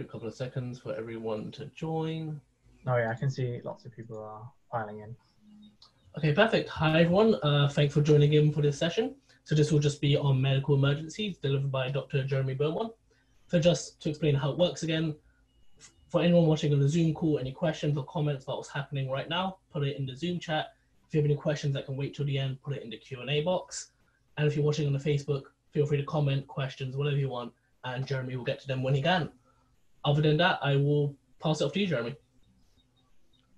a couple of seconds for everyone to join. Oh yeah, I can see lots of people are piling in. Okay, perfect. Hi everyone. Uh, thanks for joining in for this session. So this will just be on medical emergencies delivered by Dr. Jeremy Beaumont. So just to explain how it works again, for anyone watching on the Zoom call, any questions or comments about what's happening right now, put it in the Zoom chat. If you have any questions that can wait till the end, put it in the Q&A box. And if you're watching on the Facebook, feel free to comment questions, whatever you want, and Jeremy will get to them when he can. Other than that, I will pass it off to you, Jeremy.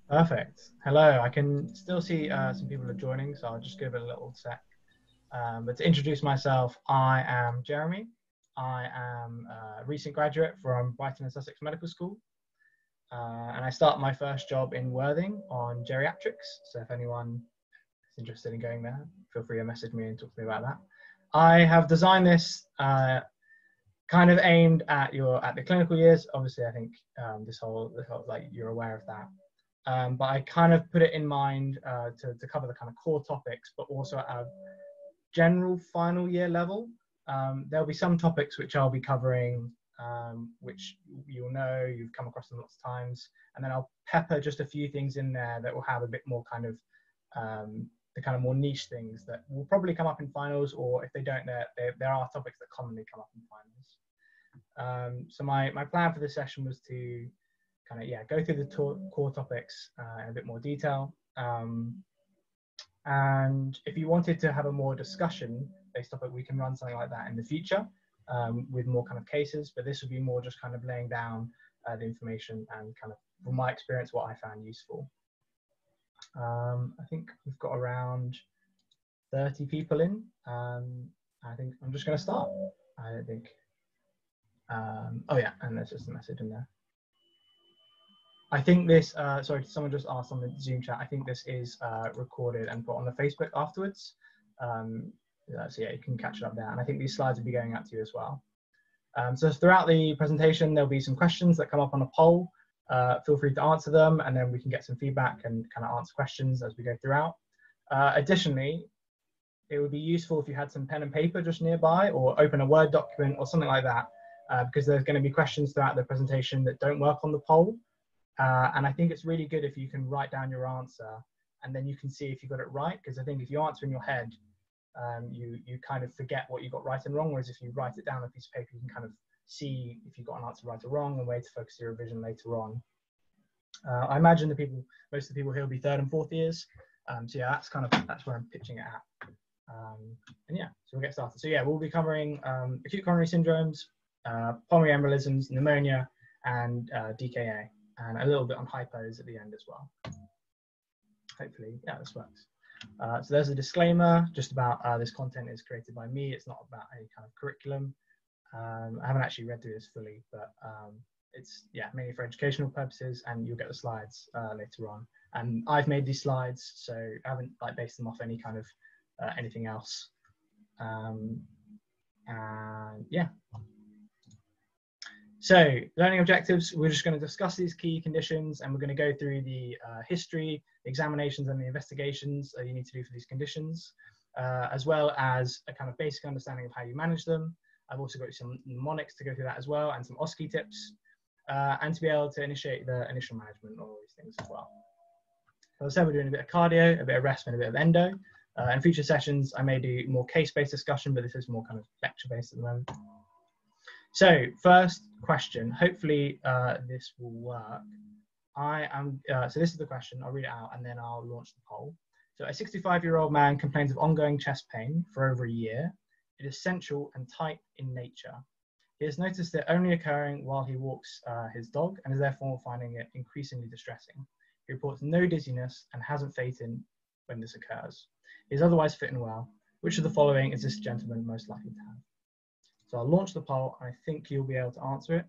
Perfect. Hello. I can still see uh, some people are joining, so I'll just give it a little sec. Um, but to introduce myself, I am Jeremy. I am a recent graduate from Brighton and Sussex Medical School. Uh, and I start my first job in Worthing on geriatrics. So if anyone is interested in going there, feel free to message me and talk to me about that. I have designed this uh, kind of aimed at your at the clinical years. Obviously, I think um, this whole this whole like you're aware of that. Um, but I kind of put it in mind uh, to, to cover the kind of core topics, but also at a general final year level. Um, there'll be some topics which I'll be covering, um, which you'll know, you've come across them lots of times, and then I'll pepper just a few things in there that will have a bit more kind of um, the kind of more niche things that will probably come up in finals, or if they don't, there there, there are topics that commonly come up in finals. Um, so my my plan for this session was to kind of yeah go through the to- core topics uh, in a bit more detail. Um, and if you wanted to have a more discussion based topic, we can run something like that in the future um, with more kind of cases. But this would be more just kind of laying down uh, the information and kind of from my experience what I found useful. Um, I think we've got around 30 people in. Um, I think I'm just going to start. I don't think. Um, oh yeah, and there's just a message in there. I think this, uh, sorry, someone just asked on the Zoom chat, I think this is uh, recorded and put on the Facebook afterwards. Um, so yeah, you can catch it up there. And I think these slides will be going out to you as well. Um, so throughout the presentation, there'll be some questions that come up on a poll. Uh, feel free to answer them and then we can get some feedback and kind of answer questions as we go throughout. Uh, additionally, it would be useful if you had some pen and paper just nearby or open a Word document or something like that uh, because there's going to be questions throughout the presentation that don't work on the poll. Uh, and I think it's really good if you can write down your answer and then you can see if you got it right. Because I think if you answer in your head, um, you, you kind of forget what you got right and wrong. Whereas if you write it down on a piece of paper, you can kind of see if you got an answer right or wrong and way to focus your revision later on. Uh, I imagine the people, most of the people here will be third and fourth years. Um, so yeah, that's kind of, that's where I'm pitching it at. Um, and yeah, so we'll get started. So yeah, we'll be covering um, acute coronary syndromes, pulmonary embolisms, pneumonia, and uh, DKA and a little bit on hypos at the end as well. Hopefully, yeah, this works. Uh, so there's a disclaimer just about uh, this content is created by me. It's not about any kind of curriculum. Um, I haven't actually read through this fully, but um, it's yeah mainly for educational purposes, and you'll get the slides uh, later on. And I've made these slides, so I haven't like based them off any kind of uh, anything else. Um, and yeah, so learning objectives, we're just going to discuss these key conditions and we're going to go through the uh, history, examinations and the investigations that you need to do for these conditions, uh, as well as a kind of basic understanding of how you manage them. I've also got some mnemonics to go through that as well and some OSCE tips uh, and to be able to initiate the initial management all these things as well. So as I said, we're doing a bit of cardio, a bit of rest and a bit of endo. Uh, in future sessions, I may do more case-based discussion, but this is more kind of lecture-based at the moment. So first question, hopefully uh, this will work. I am, uh, so this is the question, I'll read it out and then I'll launch the poll. So a 65 year old man complains of ongoing chest pain for over a year. It is central and tight in nature. He has noticed it only occurring while he walks uh, his dog and is therefore finding it increasingly distressing. He reports no dizziness and hasn't fainted when this occurs. He is otherwise fit and well. Which of the following is this gentleman most likely to have? So I'll launch the poll. I think you'll be able to answer it.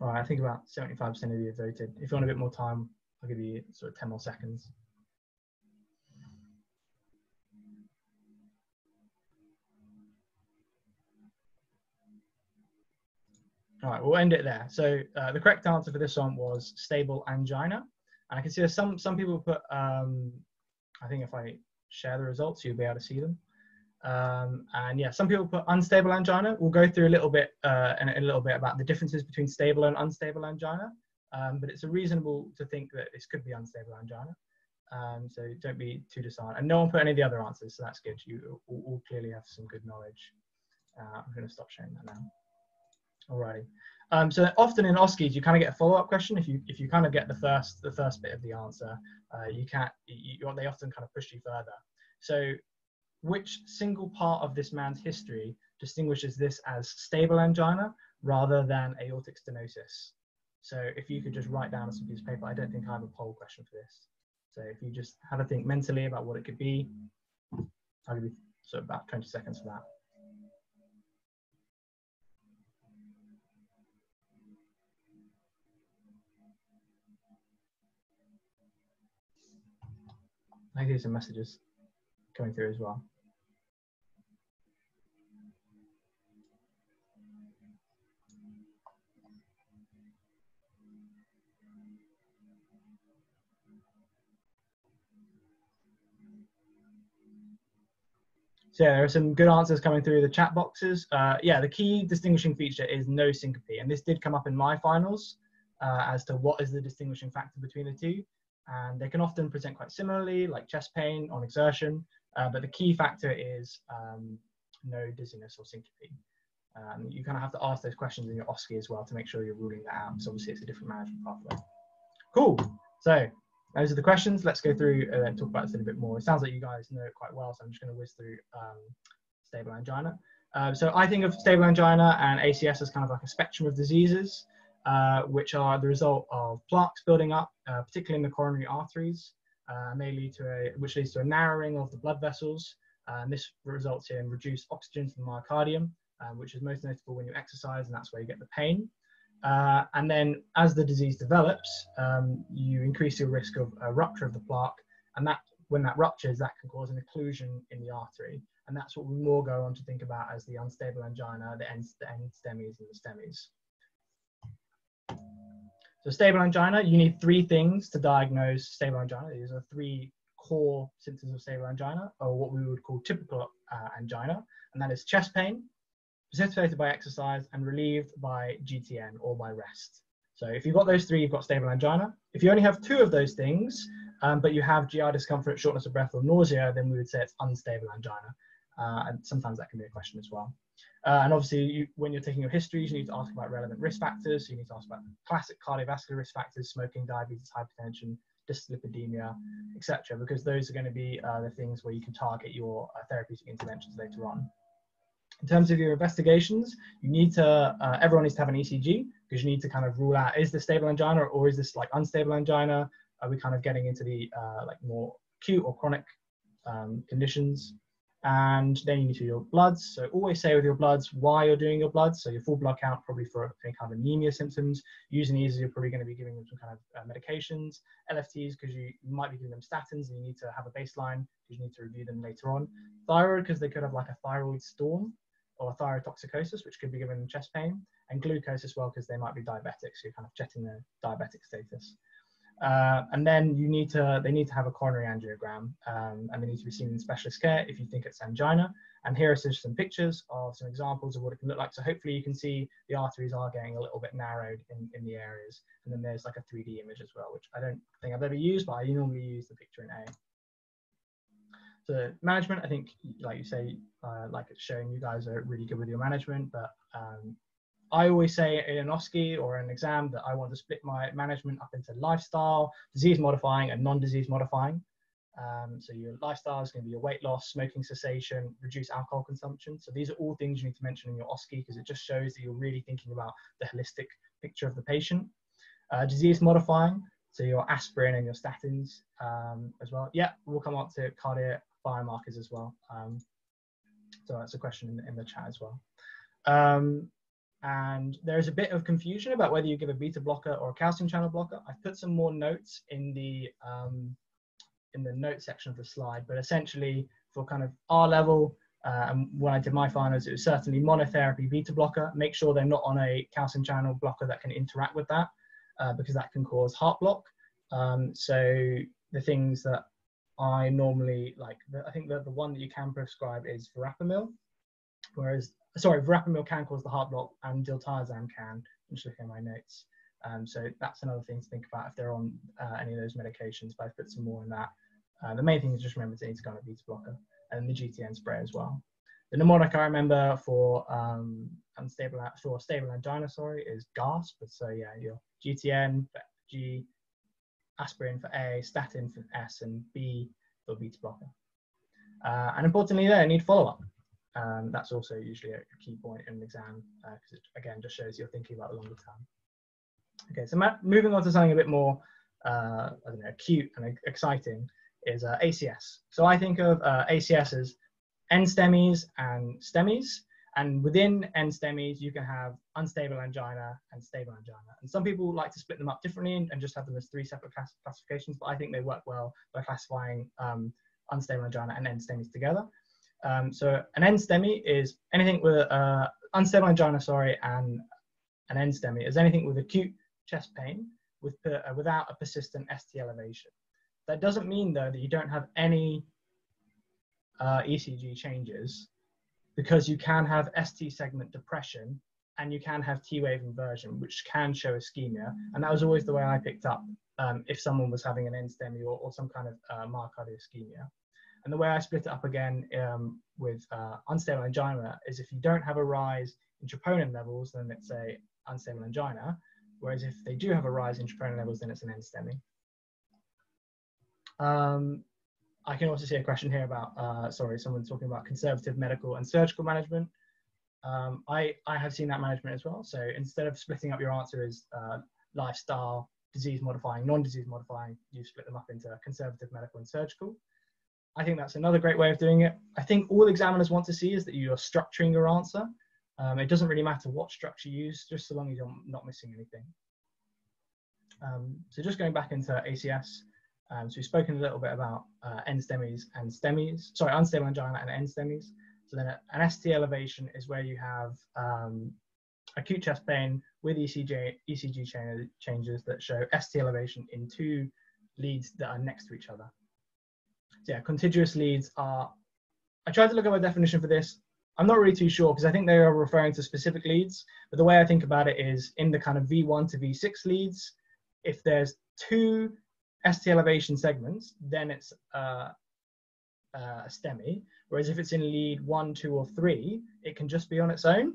All right, I think about 75% of you have voted. If you want a bit more time, I'll give you sort of 10 more seconds. All right, we'll end it there. So uh, the correct answer for this one was stable angina. And I can see there's some, some people put, um, I think if I share the results, you'll be able to see them. Um, and yeah, some people put unstable angina. We'll go through a little bit uh, a little bit about the differences between stable and unstable angina. Um, but it's reasonable to think that this could be unstable angina. Um, so don't be too disheartened. And no one put any of the other answers, so that's good. You all, all clearly have some good knowledge. Uh, I'm going to stop sharing that now. Alrighty. Um, so often in OSCEs, you kind of get a follow-up question. If you if you kind of get the first the first bit of the answer, uh, you can't. You, they often kind of push you further. So, which single part of this man's history distinguishes this as stable angina rather than aortic stenosis? So, if you could just write down some piece of paper, I don't think I have a poll question for this. So, if you just have a think mentally about what it could be, I'll give you so about 20 seconds for that. I get some messages coming through as well. So yeah, there are some good answers coming through the chat boxes. Uh, yeah, the key distinguishing feature is no syncope. And this did come up in my finals uh, as to what is the distinguishing factor between the two and they can often present quite similarly, like chest pain on exertion, uh, but the key factor is um, no dizziness or syncope. Um, you kind of have to ask those questions in your OSCE as well to make sure you're ruling that out. So obviously it's a different management pathway. Cool. So those are the questions. Let's go through and then talk about this a little bit more. It sounds like you guys know it quite well, so I'm just going to whiz through um, stable angina. Uh, so I think of stable angina and ACS as kind of like a spectrum of diseases. Uh, which are the result of plaques building up, uh, particularly in the coronary arteries, uh, may lead to a, which leads to a narrowing of the blood vessels. and this results in reduced oxygen to the myocardium, which is most notable when you exercise, and that's where you get the pain. Uh, and then as the disease develops, um, you increase your risk of a rupture of the plaque. And that when that ruptures, that can cause an occlusion in the artery. And that's what we more go on to think about as the unstable angina, the end, the NSTEMIs and the STEMIs. So stable angina, you need three things to diagnose stable angina. These are three core symptoms of stable angina, or what we would call typical uh, angina, and that is chest pain, precipitated by exercise, and relieved by GTN or by rest. So if you've got those three, you've got stable angina. If you only have two of those things, um, but you have GI discomfort, shortness of breath, or nausea, then we would say it's unstable angina. Uh, and sometimes that can be a question as well. Uh, and obviously, you, when you're taking your histories, you need to ask about relevant risk factors. So you need to ask about classic cardiovascular risk factors, smoking, diabetes, hypertension, dyslipidemia, etc., because those are going to be uh, the things where you can target your uh, therapeutic interventions later on. In terms of your investigations, you need to, uh, everyone needs to have an ECG because you need to kind of rule out, is this stable angina or is this like unstable angina? Are we kind of getting into the uh, like more acute or chronic um, conditions? And then you need to do your bloods. So always say with your bloods why you're doing your bloods. So your full blood count probably for any kind of anemia symptoms. Using these, you're probably going to be giving them some kind of uh, medications. LFTs because you, might be giving them statins and you need to have a baseline because you need to review them later on. Thyroid because they could have like a thyroid storm or thyrotoxicosis, which could be them chest pain, and glucose as well because they might be diabetic, so you're kind of checking their diabetic status. Uh, and then you need to, they need to have a coronary angiogram um, and they need to be seen in specialist care if you think it's angina. And here are some pictures of some examples of what it can look like. So hopefully you can see the arteries are getting a little bit narrowed in, in the areas. And then there's like a 3D image as well, which I don't think I've ever used, but I normally use the picture in A. So management, I think, like you say, uh, like it's showing you guys are really good with your management, but um, I always say in an OSCE or an exam that I want to split my management up into lifestyle, disease modifying, and non disease modifying. Um, so your lifestyle is going to be your weight loss, smoking cessation, reduce alcohol consumption. So these are all things you need to mention in your OSCE because it just shows that you're really thinking about the holistic picture of the patient. Uh, disease modifying, so your aspirin and your statins um, as well. Yeah, we'll come on to cardiac biomarkers as well. Um, so that's a question in, in the chat as well. Um, and there's a bit of confusion about whether you give a beta blocker or a calcium channel blocker. I've put some more notes in the um, in the note section of the slide, but essentially for kind of R level, Uh, and when I did my finals, it was certainly monotherapy beta blocker. Make sure they're not on a calcium channel blocker that can interact with that, uh, because that can cause heart block. Um, so the things that I normally like, the, I think that the one that you can prescribe is verapamil, whereas sorry, verapamil can cause the heart block, and diltiazem can. I'm just looking at my notes. Um, so that's another thing to think about if they're on uh, any of those medications. But I put some more in that. Uh, the main thing is just remember to need to go on a beta blocker and the GTN spray as well. The mnemonic I remember for um, unstable for stable angina, sorry, is GASP. So yeah, your GTN for G, aspirin for A, statin for S, and B for beta blocker. Uh, and importantly, there, need follow up. Um, that's also usually a key point in an exam because uh, it again just shows you're thinking about the longer term. Okay, so moving on to something a bit more, uh, I don't know, acute and exciting is uh, ACS. So I think of uh, ACS as NSTEMIs and STEMIs. And within NSTEMIs, you can have unstable angina and stable angina. And some people like to split them up differently and just have them as three separate class classifications, but I think they work well by classifying um, unstable angina and NSTEMIs together. Um, so an NSTEMI is anything with uh, angina, sorry, and an NSTEMI is anything with acute chest pain with, uh, without a persistent ST elevation. That doesn't mean though that you don't have any uh, ECG changes because you can have ST segment depression and you can have T wave inversion, which can show ischemia. And that was always the way I picked up um, if someone was having an NSTEMI or, or some kind of uh, myocardial ischemia. And the way I split it up again um, with uh, unstable angina is if you don't have a rise in troponin levels, then it's a unstable angina. Whereas if they do have a rise in troponin levels, then it's an NSTEMI. Um, I can also see a question here about, uh, sorry, someone talking about conservative medical and surgical management. Um, I, I have seen that management as well. So instead of splitting up your answer as uh, lifestyle, disease modifying, non-disease modifying, you split them up into conservative medical and surgical. I think that's another great way of doing it. I think all examiners want to see is that you're structuring your answer. Um, it doesn't really matter what structure you use, just so long as you're not missing anything. Um, so just going back into ACS, um, so we've spoken a little bit about uh, NSTEMIs and STEMIs, sorry, unstable angina and NSTEMIs. So then an ST elevation is where you have um, acute chest pain with ECG, ECG changes that show ST elevation in two leads that are next to each other. Yeah, contiguous leads are, I tried to look at my definition for this. I'm not really too sure because I think they are referring to specific leads, but the way I think about it is in the kind of V1 to V6 leads, if there's two ST elevation segments, then it's uh, uh, a STEMI. Whereas if it's in lead one, two, or three, it can just be on its own.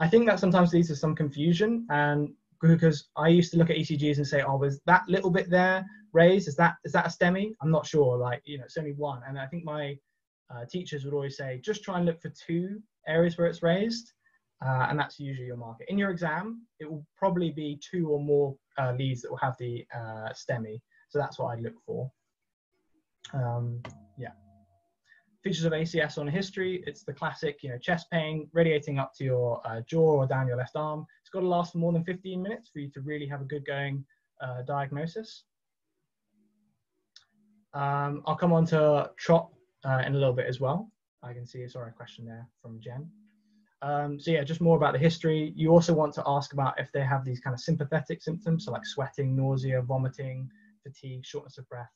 I think that sometimes leads to some confusion, and because I used to look at ECGs and say, "Oh, was that little bit there raised? Is that is that a STEMI?" I'm not sure. Like, you know, it's only one, and I think my uh, teachers would always say, "Just try and look for two areas where it's raised." uh, and that's usually your market. In your exam, it will probably be two or more uh, leads that will have the uh, STEMI, so that's what I'd look for. Um, yeah. Features of ACS on history, it's the classic, you know, chest pain radiating up to your uh, jaw or down your left arm. Got to last more than 15 minutes for you to really have a good going uh, diagnosis. Um, I'll come on to TROP uh, in a little bit as well. I can see, sorry, a question there from Jen. Um, so yeah, just more about the history. You also want to ask about if they have these kind of sympathetic symptoms, so like sweating, nausea, vomiting, fatigue, shortness of breath,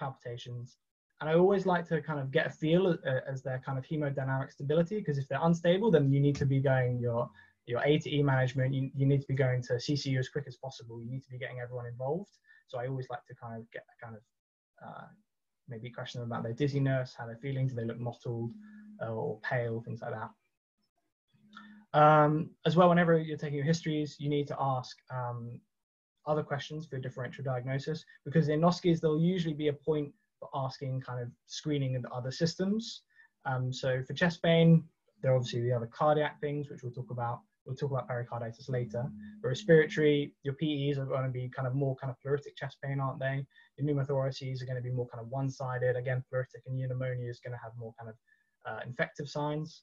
palpitations. And I always like to kind of get a feel uh, as their kind of hemodynamic stability, because if they're unstable, then you need to be going your your A to E management. You, you need to be going to CCU as quick as possible. You need to be getting everyone involved. So I always like to kind of get a kind of uh, maybe question them about their dizziness, how they're feeling, do they look mottled uh, or pale, things like that. Um, as well, whenever you're taking your histories, you need to ask um, other questions for differential diagnosis because in NOSCEs, there'll usually be a point for asking kind of screening of other systems. Um, so for chest pain, there are obviously the other cardiac things, which we'll talk about. We'll talk about pericarditis later. For respiratory, your PEs are going to be kind of more kind of pleuritic chest pain, aren't they? Your pneumothoraces are going to be more kind of one-sided. Again, pleuritic and pneumonia is going to have more kind of uh, infective signs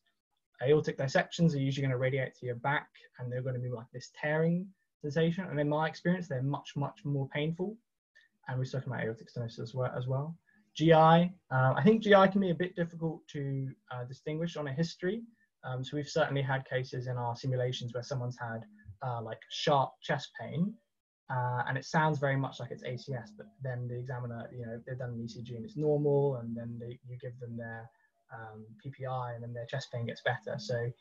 aortic dissections are usually going to radiate to your back and they're going to be like this tearing sensation. And in my experience, they're much, much more painful. And we're talking about aortic stenosis as well. As well. GI, uh, I think GI can be a bit difficult to uh, distinguish on a history. Um, so we've certainly had cases in our simulations where someone's had uh, like sharp chest pain, uh, and it sounds very much like it's ACS, but then the examiner, you know, they've done an ECG and it's normal, and then they, you give them their um, PPI, and then their chest pain gets better. So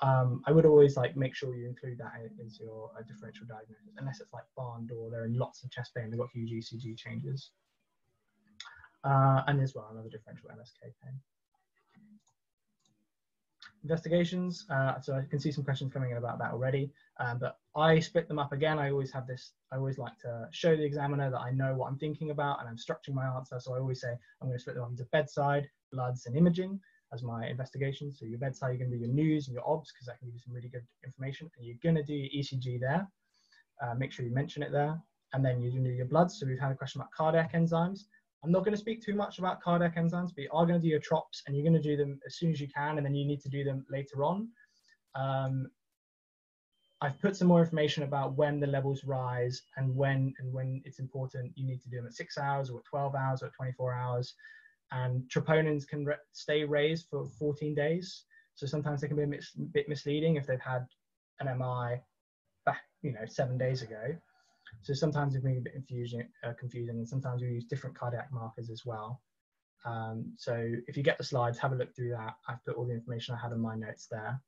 um, I would always like make sure you include that into your uh, differential diagnosis, unless it's like barn door, they're in lots of chest pain, they've got huge ECG changes. Uh, and as well another differential MSK pain. Investigations, uh, so I can see some questions coming in about that already, um, but I split them up again. I always have this, I always like to show the examiner that I know what I'm thinking about and I'm structuring my answer. So I always say, I'm going to split them up into bedside, bloods and imaging as my investigation. So your bedside, you're going to do your news and your obs because that can give you some really good information. And you're going to do your ECG there. Uh, make sure you mention it there. And then you do your blood. So we've had a question about cardiac enzymes. I'm not going to speak too much about cardiac enzymes, but you are going to do your TROPs and you're going to do them as soon as you can, and then you need to do them later on. Um, I've put some more information about when the levels rise and when and when it's important. You need to do them at six hours or 12 hours or 24 hours. And troponins can stay raised for 14 days. So sometimes they can be a mis bit misleading if they've had an MI back, you know, seven days ago. So sometimes it can be a bit confusing, uh, confusing, and sometimes we use different cardiac markers as well. Um, so if you get the slides, have a look through that. I've put all the information I had in my notes there.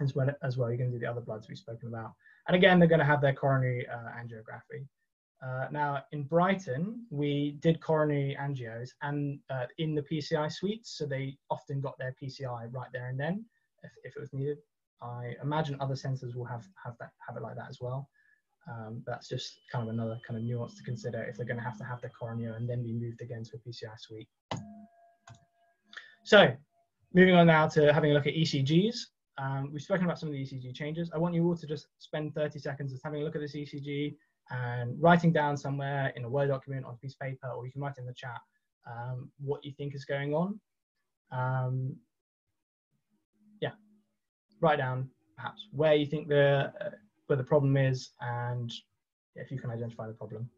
As well, as well, you're going to do the other bloods we've spoken about. And again, they're going to have their coronary uh, angiography. Uh, now, in Brighton, we did coronary angios and uh, in the PCI suites, so they often got their PCI right there and then, if, if it was needed. I imagine other centres will have have that have it like that as well. Um, that's just kind of another kind of nuance to consider if they're going to have to have their coronary and then be moved again to a PCI suite. So, moving on now to having a look at ECGs. Um, we've spoken about some of the ECG changes. I want you all to just spend 30 seconds just having a look at this ECG and writing down somewhere in a Word document on a piece of paper, or you can write in the chat um, what you think is going on. Um, yeah, write down perhaps where you think the where the problem is and if you can identify the problem.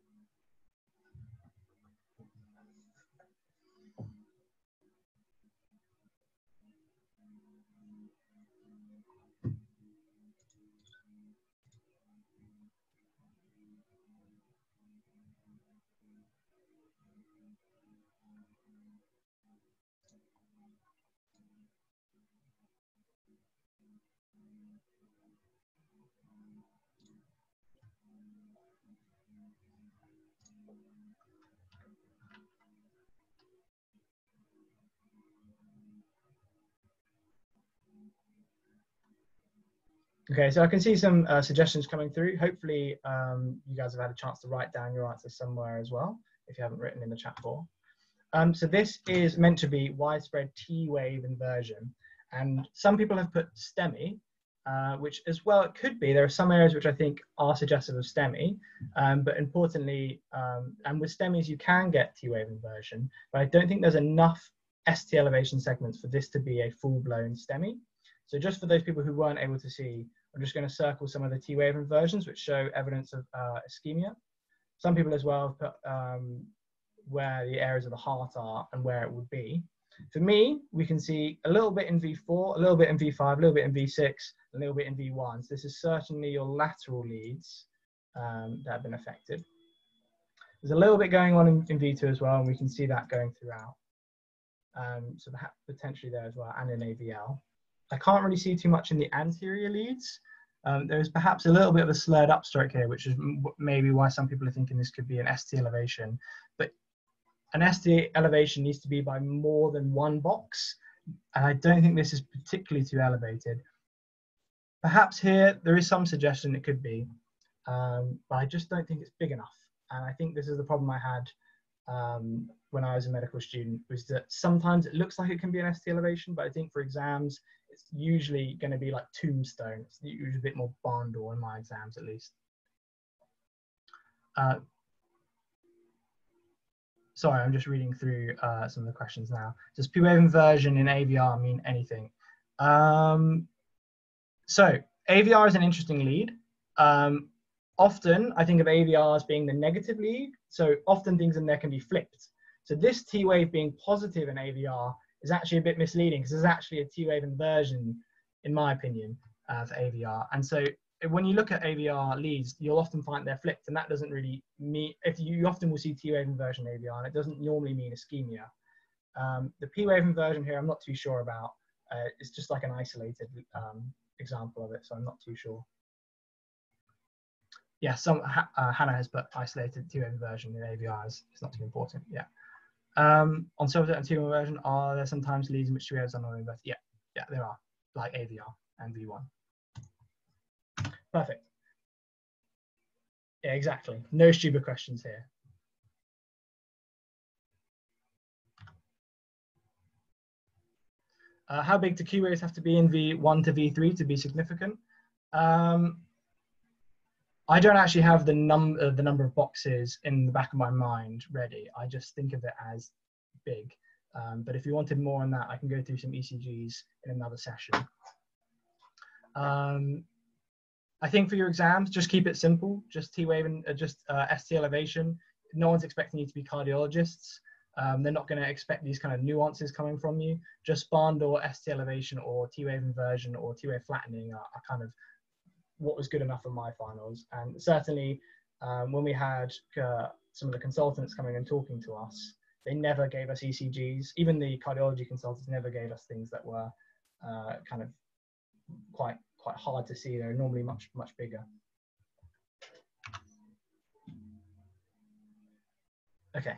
Okay, so I can see some uh, suggestions coming through. Hopefully, um, you guys have had a chance to write down your answers somewhere as well, if you haven't written in the chat for. Um, so this is meant to be widespread T-wave inversion. And some people have put STEMI, uh, which as well it could be. There are some areas which I think are suggestive of STEMI, um, but importantly, um, and with STEMIs you can get T-wave inversion, but I don't think there's enough ST elevation segments for this to be a full-blown STEMI. So just for those people who weren't able to see, I'm just going to circle some of the T-wave inversions which show evidence of uh, ischemia. Some people as well have put um, where the areas of the heart are and where it would be. For me, we can see a little bit in V4, a little bit in V5, a little bit in V6, a little bit in V1. So this is certainly your lateral leads um, that have been affected. There's a little bit going on in, in V2 as well, and we can see that going throughout. Um, so potentially there as well, and in AVL. I can't really see too much in the anterior leads. Um, there's perhaps a little bit of a slurred upstroke here, which is maybe why some people are thinking this could be an ST elevation. But an ST elevation needs to be by more than one box, and I don't think this is particularly too elevated. Perhaps here there is some suggestion it could be, um, but I just don't think it's big enough. And I think this is the problem I had um, when I was a medical student was that sometimes it looks like it can be an ST elevation, but I think for exams it's usually going to be like tombstone. It's usually a bit more door in my exams, at least. Uh, sorry, I'm just reading through uh, some of the questions now. Does P-wave inversion in AVR mean anything? Um, so AVR is an interesting lead. Um, often, I think of AVR as being the negative lead. So often things in there can be flipped. So this T wave being positive in AVR is actually a bit misleading because there's actually a T wave inversion, in my opinion, uh, for AVR. And so when you look at AVR leads, you'll often find they're flipped, and that doesn't really mean. If you, you often will see T wave inversion AVR, and it doesn't normally mean ischemia. Um, the P wave inversion here, I'm not too sure about. Uh, it's just like an isolated um, example of it, so I'm not too sure. Yeah, some uh, Hannah has put isolated T wave inversion in AVRs. It's not too important. Yeah. Um, on surface and T wave inversion, are there sometimes leads in which T waves are not inverted? Yeah, yeah, there are, like AVR and V1. Perfect. Yeah, exactly. No stupid questions here. Uh, how big do waves have to be in V1 to V3 to be significant? Um, I don't actually have the, num uh, the number of boxes in the back of my mind ready. I just think of it as big. Um, but if you wanted more on that, I can go through some ECGs in another session. Um, I think for your exams, just keep it simple. Just T wave and uh, just uh, ST elevation. No one's expecting you to be cardiologists. Um, they're not going to expect these kind of nuances coming from you. Just band or ST elevation or T wave inversion or T wave flattening are, are, kind of what was good enough for my finals. And certainly um, when we had uh, some of the consultants coming and talking to us, they never gave us ECGs. Even the cardiology consultants never gave us things that were uh, kind of quite quite hard to see. They're normally much, much bigger. Okay,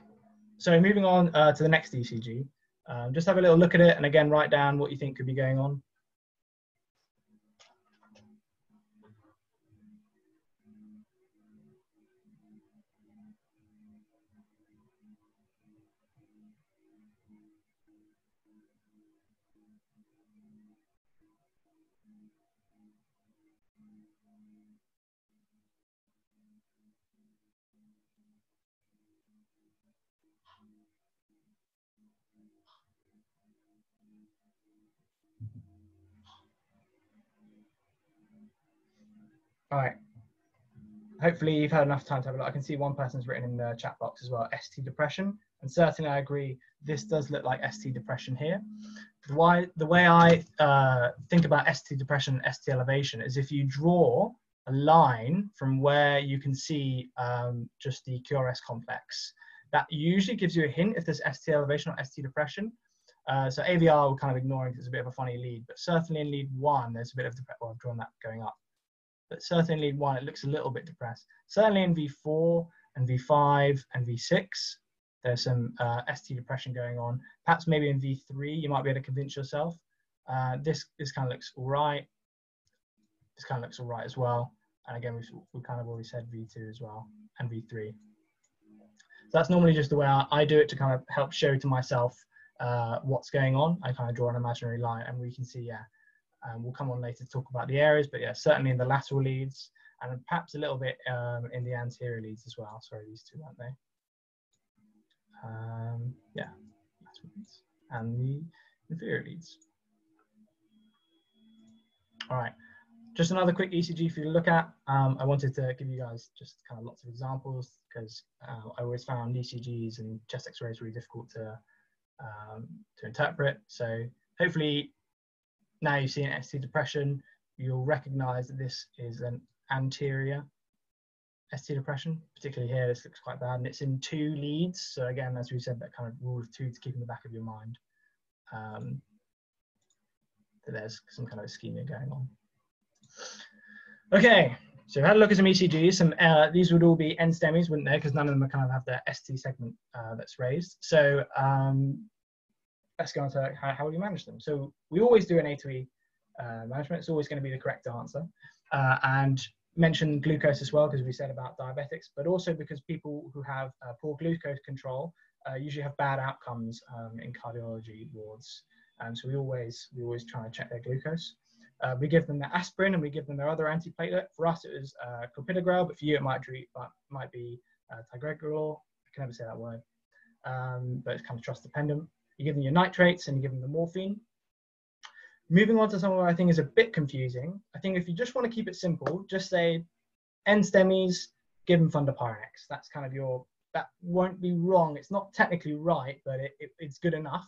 so moving on uh, to the next ECG. Um, just have a little look at it and again, write down what you think could be going on. All right. Hopefully you've had enough time to have a look. I can see one person's written in the chat box as well, ST depression. And certainly I agree, this does look like ST depression here. Why, the way I uh, think about ST depression and ST elevation is if you draw a line from where you can see um, just the QRS complex, that usually gives you a hint if there's ST elevation or ST depression. Uh, so AVR we're kind of ignoring because it's a bit of a funny lead, but certainly in lead one, there's a bit of, well, I've drawn that going up but certainly one, it looks a little bit depressed. Certainly in V4 and V5 and V6, there's some uh, ST depression going on. Perhaps maybe in V3, you might be able to convince yourself. Uh, this this kind of looks all right. This kind of looks all right as well. And again, we've, we kind of already said V2 as well and V3. So that's normally just the way I, I do it to kind of help show to myself uh, what's going on. I kind of draw an imaginary line and we can see, yeah, um, we'll come on later to talk about the areas, but yeah, certainly in the lateral leads and perhaps a little bit um, in the anterior leads as well. Sorry, these two, aren't they? Um, yeah, lateral leads and the inferior leads. All right, just another quick ECG for you to look at. Um, I wanted to give you guys just kind of lots of examples because uh, I always found ECGs and chest X-rays really difficult to um, to interpret. So hopefully now you see an ST depression, you'll recognize that this is an anterior ST depression, particularly here, this looks quite bad, and it's in two leads. So again, as we said, that kind of rule of two to keep in the back of your mind. Um, that there's some kind of ischemia going on. Okay, so we had a look at some ECGs. Some uh, these would all be NSTEMIs, wouldn't they? Because none of them kind of have the ST segment uh, that's raised. So um, let's go on to how, how will you manage them. So we always do an A to E uh, management. It's always going to be the correct answer. Uh, and mention glucose as well, because we said about diabetics, but also because people who have uh, poor glucose control uh, usually have bad outcomes um, in cardiology wards. Um, so we always, we always try to check their glucose. Uh, we give them their aspirin and we give them their other antiplatelet. For us, it was uh, clopidogrel, but for you, it might, be, might be uh. I can never say that word, um, but it's kind of trust dependent. You give them your nitrates and you give them the morphine. Moving on to something I think is a bit confusing. I think if you just want to keep it simple, just say NSTEMIs, give them fondaparinux. That's kind of your that won't be wrong. It's not technically right, but it, it, it's good enough.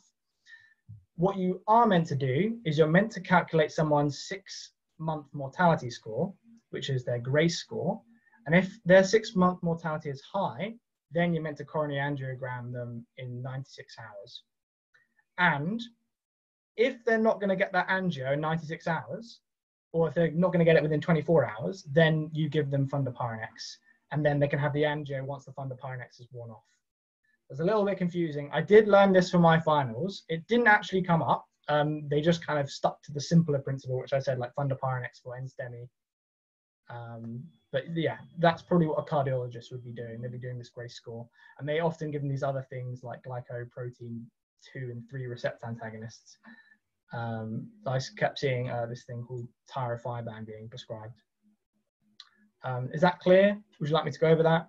What you are meant to do is you're meant to calculate someone's six month mortality score, which is their GRACE score. And if their six month mortality is high, then you're meant to coronary angiogram them in 96 hours. And if they're not going to get that angio in 96 hours, or if they're not going to get it within 24 hours, then you give them Fondaparinux, and then they can have the angio once the Fondaparinux is worn off. It's a little bit confusing. I did learn this for my finals. It didn't actually come up. Um, they just kind of stuck to the simpler principle, which I said, like Fondaparinux for NSTEMI. Um, but yeah, that's probably what a cardiologist would be doing. They'd be doing this GRACE score. And they often give them these other things like glycoprotein 2 and 3 receptor antagonists um, I kept seeing uh, this thing called tirofiban being prescribed. Um, is that clear? Would you like me to go over that?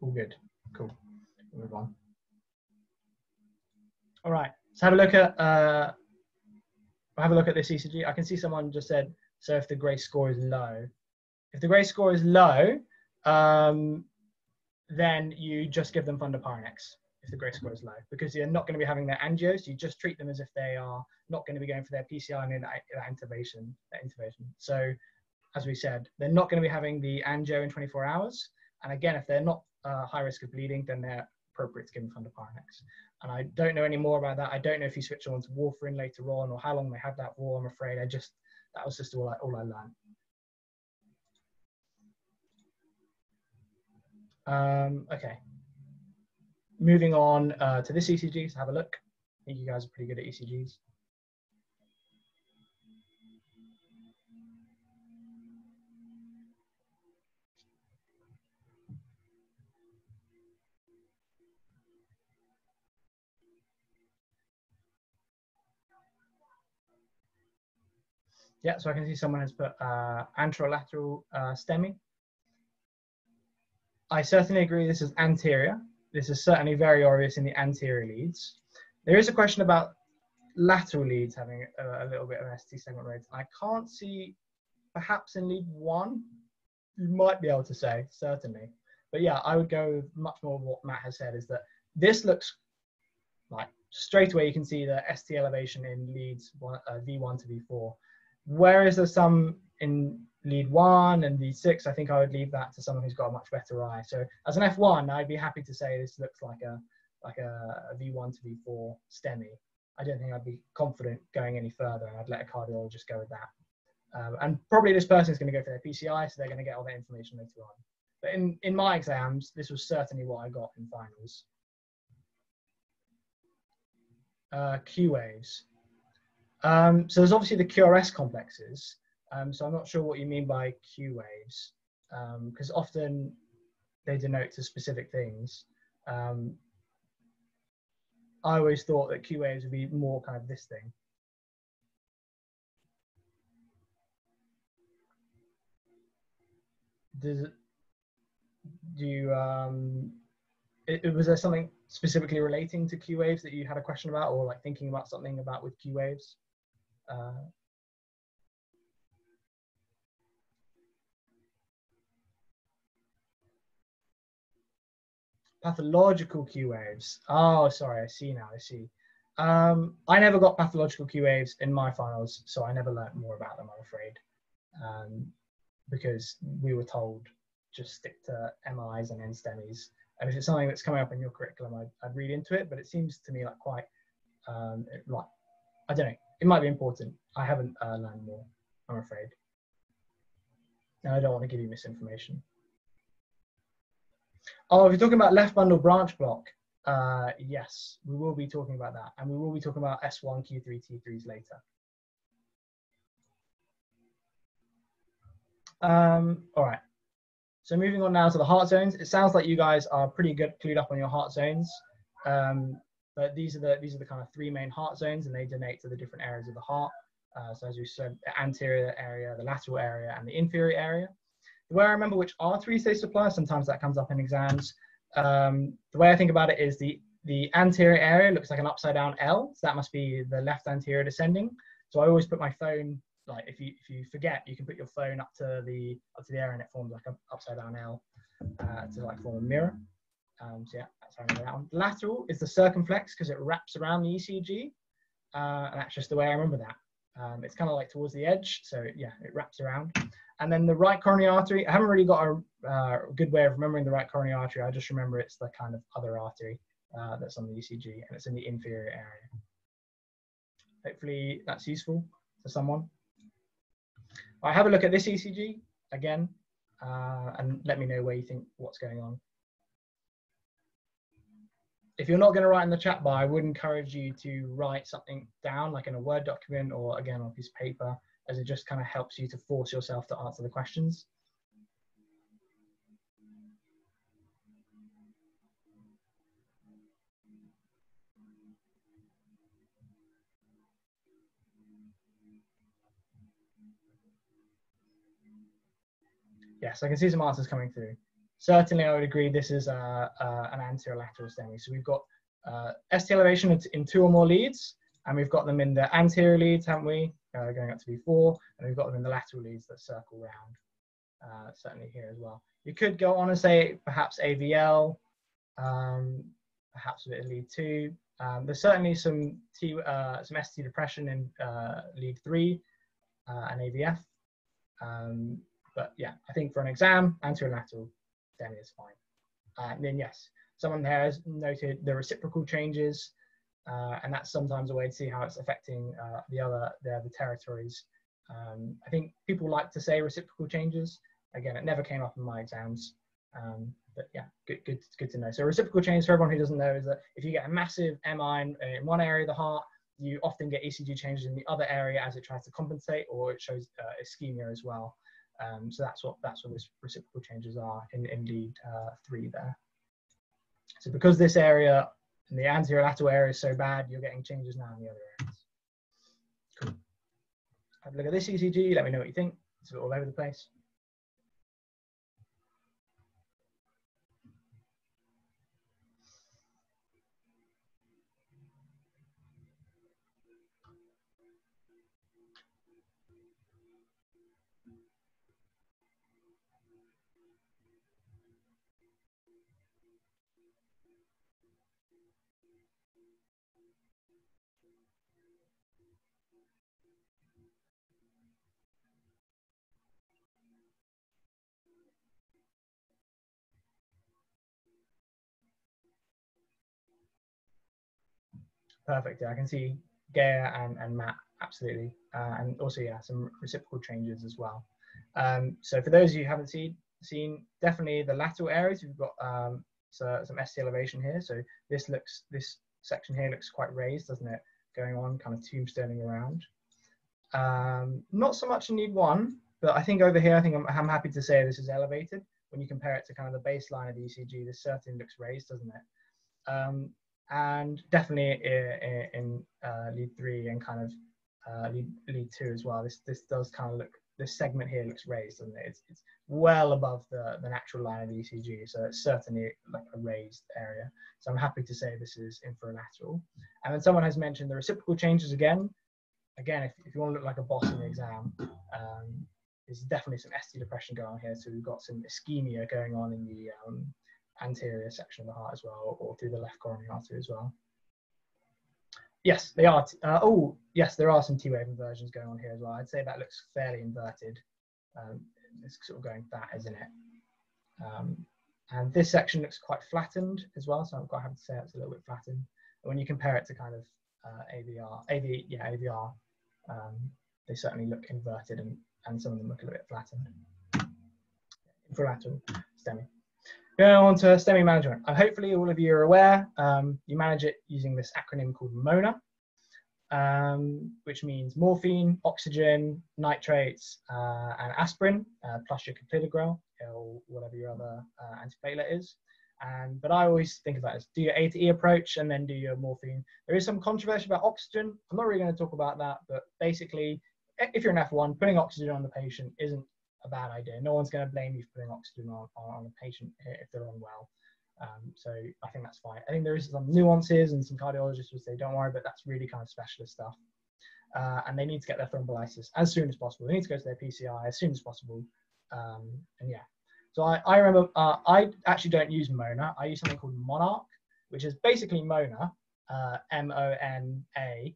All good. Cool. We'll move on. All right. So have a look at uh, have a look at this ECG. I can see someone just said, so if the GRACE score is low, if the GRACE score is low, um, then you just give them Fondaparinux if the GRACE score is low, because you're not going to be having their angios. You just treat them as if they are not going to be going for their PCI and that, that intervention. That intervention. So, as we said, they're not going to be having the angio in 24 hours. And again, if they're not uh, high risk of bleeding, then they're appropriate to give them Fondaparinux. And I don't know any more about that. I don't know if you switch on to warfarin later on or how long they had that war. I'm afraid I just that was just all I, all I learned. Um, okay. Moving on uh, to this ECG, so have a look. I think you guys are pretty good at ECGs. Yeah, so I can see someone has put uh, anterolateral uh, STEMI. I certainly agree this is anterior. This is certainly very obvious in the anterior leads. There is a question about lateral leads having a, a little bit of ST segment rates. I can't see, perhaps in lead one, you might be able to say, certainly. But yeah, I would go much more what Matt has said is that this looks like straight away you can see the ST elevation in leads one, uh, V1 to V4. Whereas there's some in lead one and lead six, I think I would leave that to someone who's got a much better eye. So as an F1, I'd be happy to say this looks like a like a a V1 to V4 STEMI. I don't think I'd be confident going any further. I'd let a cardiologist go with that. Um, and probably this person is going to go for their PCI, so they're going to get all that information later on. But in, in my exams, this was certainly what I got in finals. Uh, Q waves. Um, so there's obviously the QRS complexes, um, so I'm not sure what you mean by Q waves, because um, often they denote to specific things. Um, I always thought that Q waves would be more kind of this thing. Does do you, um, it, was there something specifically relating to Q waves that you had a question about or like thinking about something about with Q waves? Uh, Pathological Q waves. Oh, sorry, I see now. I see. Um, I never got pathological Q waves in my finals, so I never learnt more about them. I'm afraid, um, because we were told just stick to MIs and NSTEMIs. And if it's something that's coming up in your curriculum, I'd, I'd read into it. But it seems to me like quite um, like I don't know. It might be important. I haven't uh, learned more. I'm afraid. And I don't want to give you misinformation. Oh, if you're talking about left bundle branch block, uh, yes, we will be talking about that. And we will be talking about S1, Q3, T3s later. Um, all right. So moving on now to the heart zones. It sounds like you guys are pretty good clued up on your heart zones. Um, but these are the these are the kind of three main heart zones, and they donate to the different areas of the heart. Uh, so as we said, the anterior area, the lateral area, and the inferior area. The way I remember which arteries they supply, sometimes that comes up in exams. Um, the way I think about it is the, the anterior area looks like an upside down L, so that must be the left anterior descending. So I always put my phone like if you if you forget, you can put your phone up to the up to the area and it forms like an upside down L uh, to like form a mirror. Um, so yeah, that's how that one. Lateral is the circumflex because it wraps around the ECG, uh, and that's just the way I remember that. Um, it's kind of like towards the edge, so yeah, it wraps around. And then the right coronary artery, I haven't really got a uh, good way of remembering the right coronary artery. I just remember it's the kind of other artery uh, that's on the ECG, and it's in the inferior area. Hopefully that's useful for someone. I have a look at this ECG again, uh, and let me know where you think what's going on. If you're not going to write in the chat bar, I would encourage you to write something down, like in a Word document or again on a piece of paper, as it just kind of helps you to force yourself to answer the questions. Yes, I can see some answers coming through. Certainly, I would agree this is uh, uh, an anterolateral STEMI. So we've got uh, ST elevation in two or more leads, and we've got them in the anterior leads, haven't we? Uh, going up to V4, and we've got them in the lateral leads that circle round, uh, certainly here as well. You could go on and say perhaps AVL, um, perhaps a bit of lead two. Um, there's certainly some T, uh, some ST depression in lead three and AVF. Um, but yeah, I think for an exam, anterolateral STEMI is fine. Uh, and then yes, someone there has noted the reciprocal changes, uh, and that's sometimes a way to see how it's affecting uh, the other the other territories. Um, I think people like to say reciprocal changes. Again, it never came up in my exams, um, but yeah, good, good, good to know. So reciprocal change for everyone who doesn't know is that if you get a massive MI in, in one area of the heart, you often get ECG changes in the other area as it tries to compensate, or it shows uh, ischemia as well. Um, so that's what that's what this reciprocal changes are in, in lead uh, three there. So because this area in the anterior lateral area is so bad, you're getting changes now in the other areas. Cool. Have a look at this ECG. Let me know what you think. It's all over the place. Perfect. Yeah, I can see Gaia and, and Matt absolutely, uh, and also yeah, some reciprocal changes as well. Um, so for those of you who haven't seen, seen definitely the lateral areas, we've got um, so, some ST elevation here. So this looks, this section here looks quite raised, doesn't it? Going on, kind of tombstoning around. Um, not so much in lead one, but I think over here, I think I'm, I'm happy to say this is elevated. When you compare it to kind of the baseline of the ECG, this certainly looks raised, doesn't it? Um, and definitely in, in uh, lead three and kind of uh, lead, lead two as well. This this does kind of look this segment here looks raised, doesn't it? It's, it's well above the, the natural line of the ECG, so it's certainly like a raised area. So I'm happy to say this is inferolateral. And then someone has mentioned the reciprocal changes again. Again, if, if you want to look like a boss in the exam, um, there's definitely some ST depression going on here. So we've got some ischemia going on in the um, anterior section of the heart as well, or through the left coronary artery as well. Yes, they are. Uh, oh, yes, there are some T-wave inversions going on here as well. I'd say that looks fairly inverted. Um, it's sort of going flat, isn't it? Um, and this section looks quite flattened as well, so I'm quite happy to say it's a little bit flattened. But when you compare it to kind of uh, AVR, AV, yeah, AVR, um, they certainly look inverted and, and some of them look a little bit flattened. Infralateral STEMI. Going on to STEMI management. And hopefully all of you are aware, um, you manage it using this acronym called MONA, um, which means morphine, oxygen, nitrates, uh, and aspirin, uh, plus your clopidogrel, or whatever your other uh, antiplatelet is. And, but I always think about this, do your A to E approach and then do your morphine. There is some controversy about oxygen. I'm not really going to talk about that, but basically, if you're an F1, putting oxygen on the patient isn't a bad idea. No one's going to blame you for putting oxygen on, on, a patient if they're unwell. Um, so I think that's fine. I think there is some nuances and some cardiologists would say, don't worry, but that's really kind of specialist stuff. uh, and they need to get their thrombolysis as soon as possible. They need to go to their PCI as soon as possible. Um, and yeah, so I, I remember uh, I actually don't use Mona. I use something called Monarch, which is basically Mona, uh, M O N A,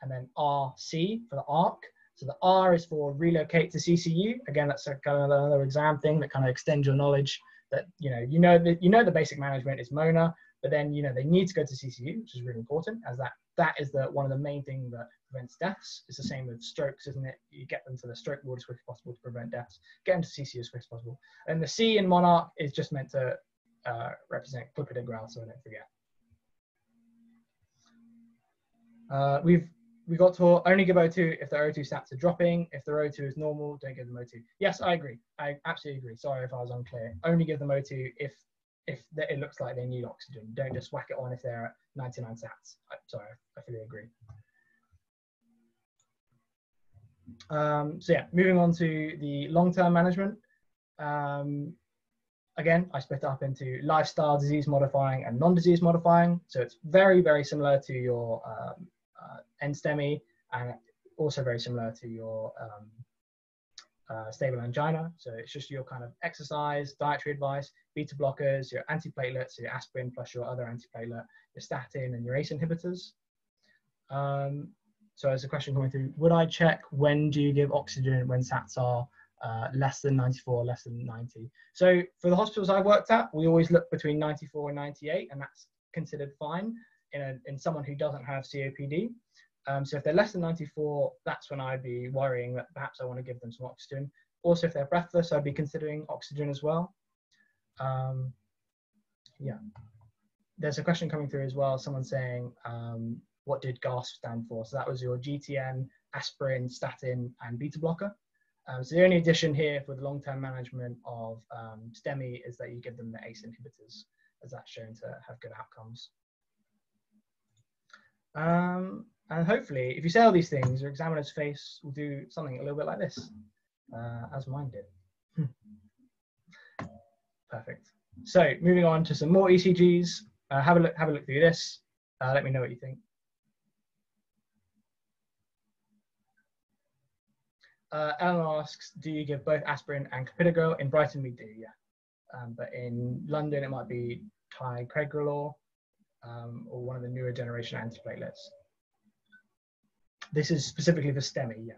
and then R C for the ARC. So the R is for relocate to CCU. Again, that's a kind of another exam thing that kind of extends your knowledge. That you know, you know that you know the basic management is Mona, but then you know they need to go to CCU, which is really important, as that that is the one of the main things that prevents deaths. It's the same with strokes, isn't it? You get them to the stroke ward as quick as possible to prevent deaths. Get them to CCU as quick as possible. And the C in Monarch is just meant to uh, represent clopidogrel, so I don't forget. Uh, we've we got to only give O2 if the O2 stats are dropping. If the O2 is normal, don't give them O2. Yes, I agree. I absolutely agree. Sorry if I was unclear. Only give them O2 if if it looks like they need oxygen. Don't just whack it on if they're at 99 sats. I, sorry, I fully agree. Um, so yeah, moving on to the long-term management. Um, again, I split up into lifestyle disease modifying and non-disease modifying. So it's very, very similar to your um, uh, NSTEMI and also very similar to your um, uh, stable angina. So it's just your kind of exercise, dietary advice, beta blockers, your antiplatelets, your aspirin plus your other antiplatelet, your statin and your ACE inhibitors. Um, so as a question coming through, would I check when do you give oxygen when SATs are uh, less than 94, less than 90? So for the hospitals I worked at, we always look between 94 and 98, and that's considered fine in, a, in someone who doesn't have COPD. Um, so if they're less than 94, that's when I'd be worrying that perhaps I want to give them some oxygen. Also, if they're breathless, I'd be considering oxygen as well. Um, yeah. There's a question coming through as well. Someone saying, um, what did GASP stand for? So that was your GTN, aspirin, statin, and beta blocker. Um, so the only addition here for the long-term management of um, STEMI is that you give them the ACE inhibitors, as that's shown to have good outcomes. And hopefully, if you say all these things, your examiner's face will do something a little bit like this, uh, as mine did. Perfect. So moving on to some more ECGs. Uh, have a look. Have a look through this. Uh, let me know what you think. Uh, asks, do you give both aspirin and clopidogrel? In Brighton, we do, yeah. Um, but in London, it might be ticagrelor um, or one of the newer generation antiplatelets. This is specifically for STEMI, yeah.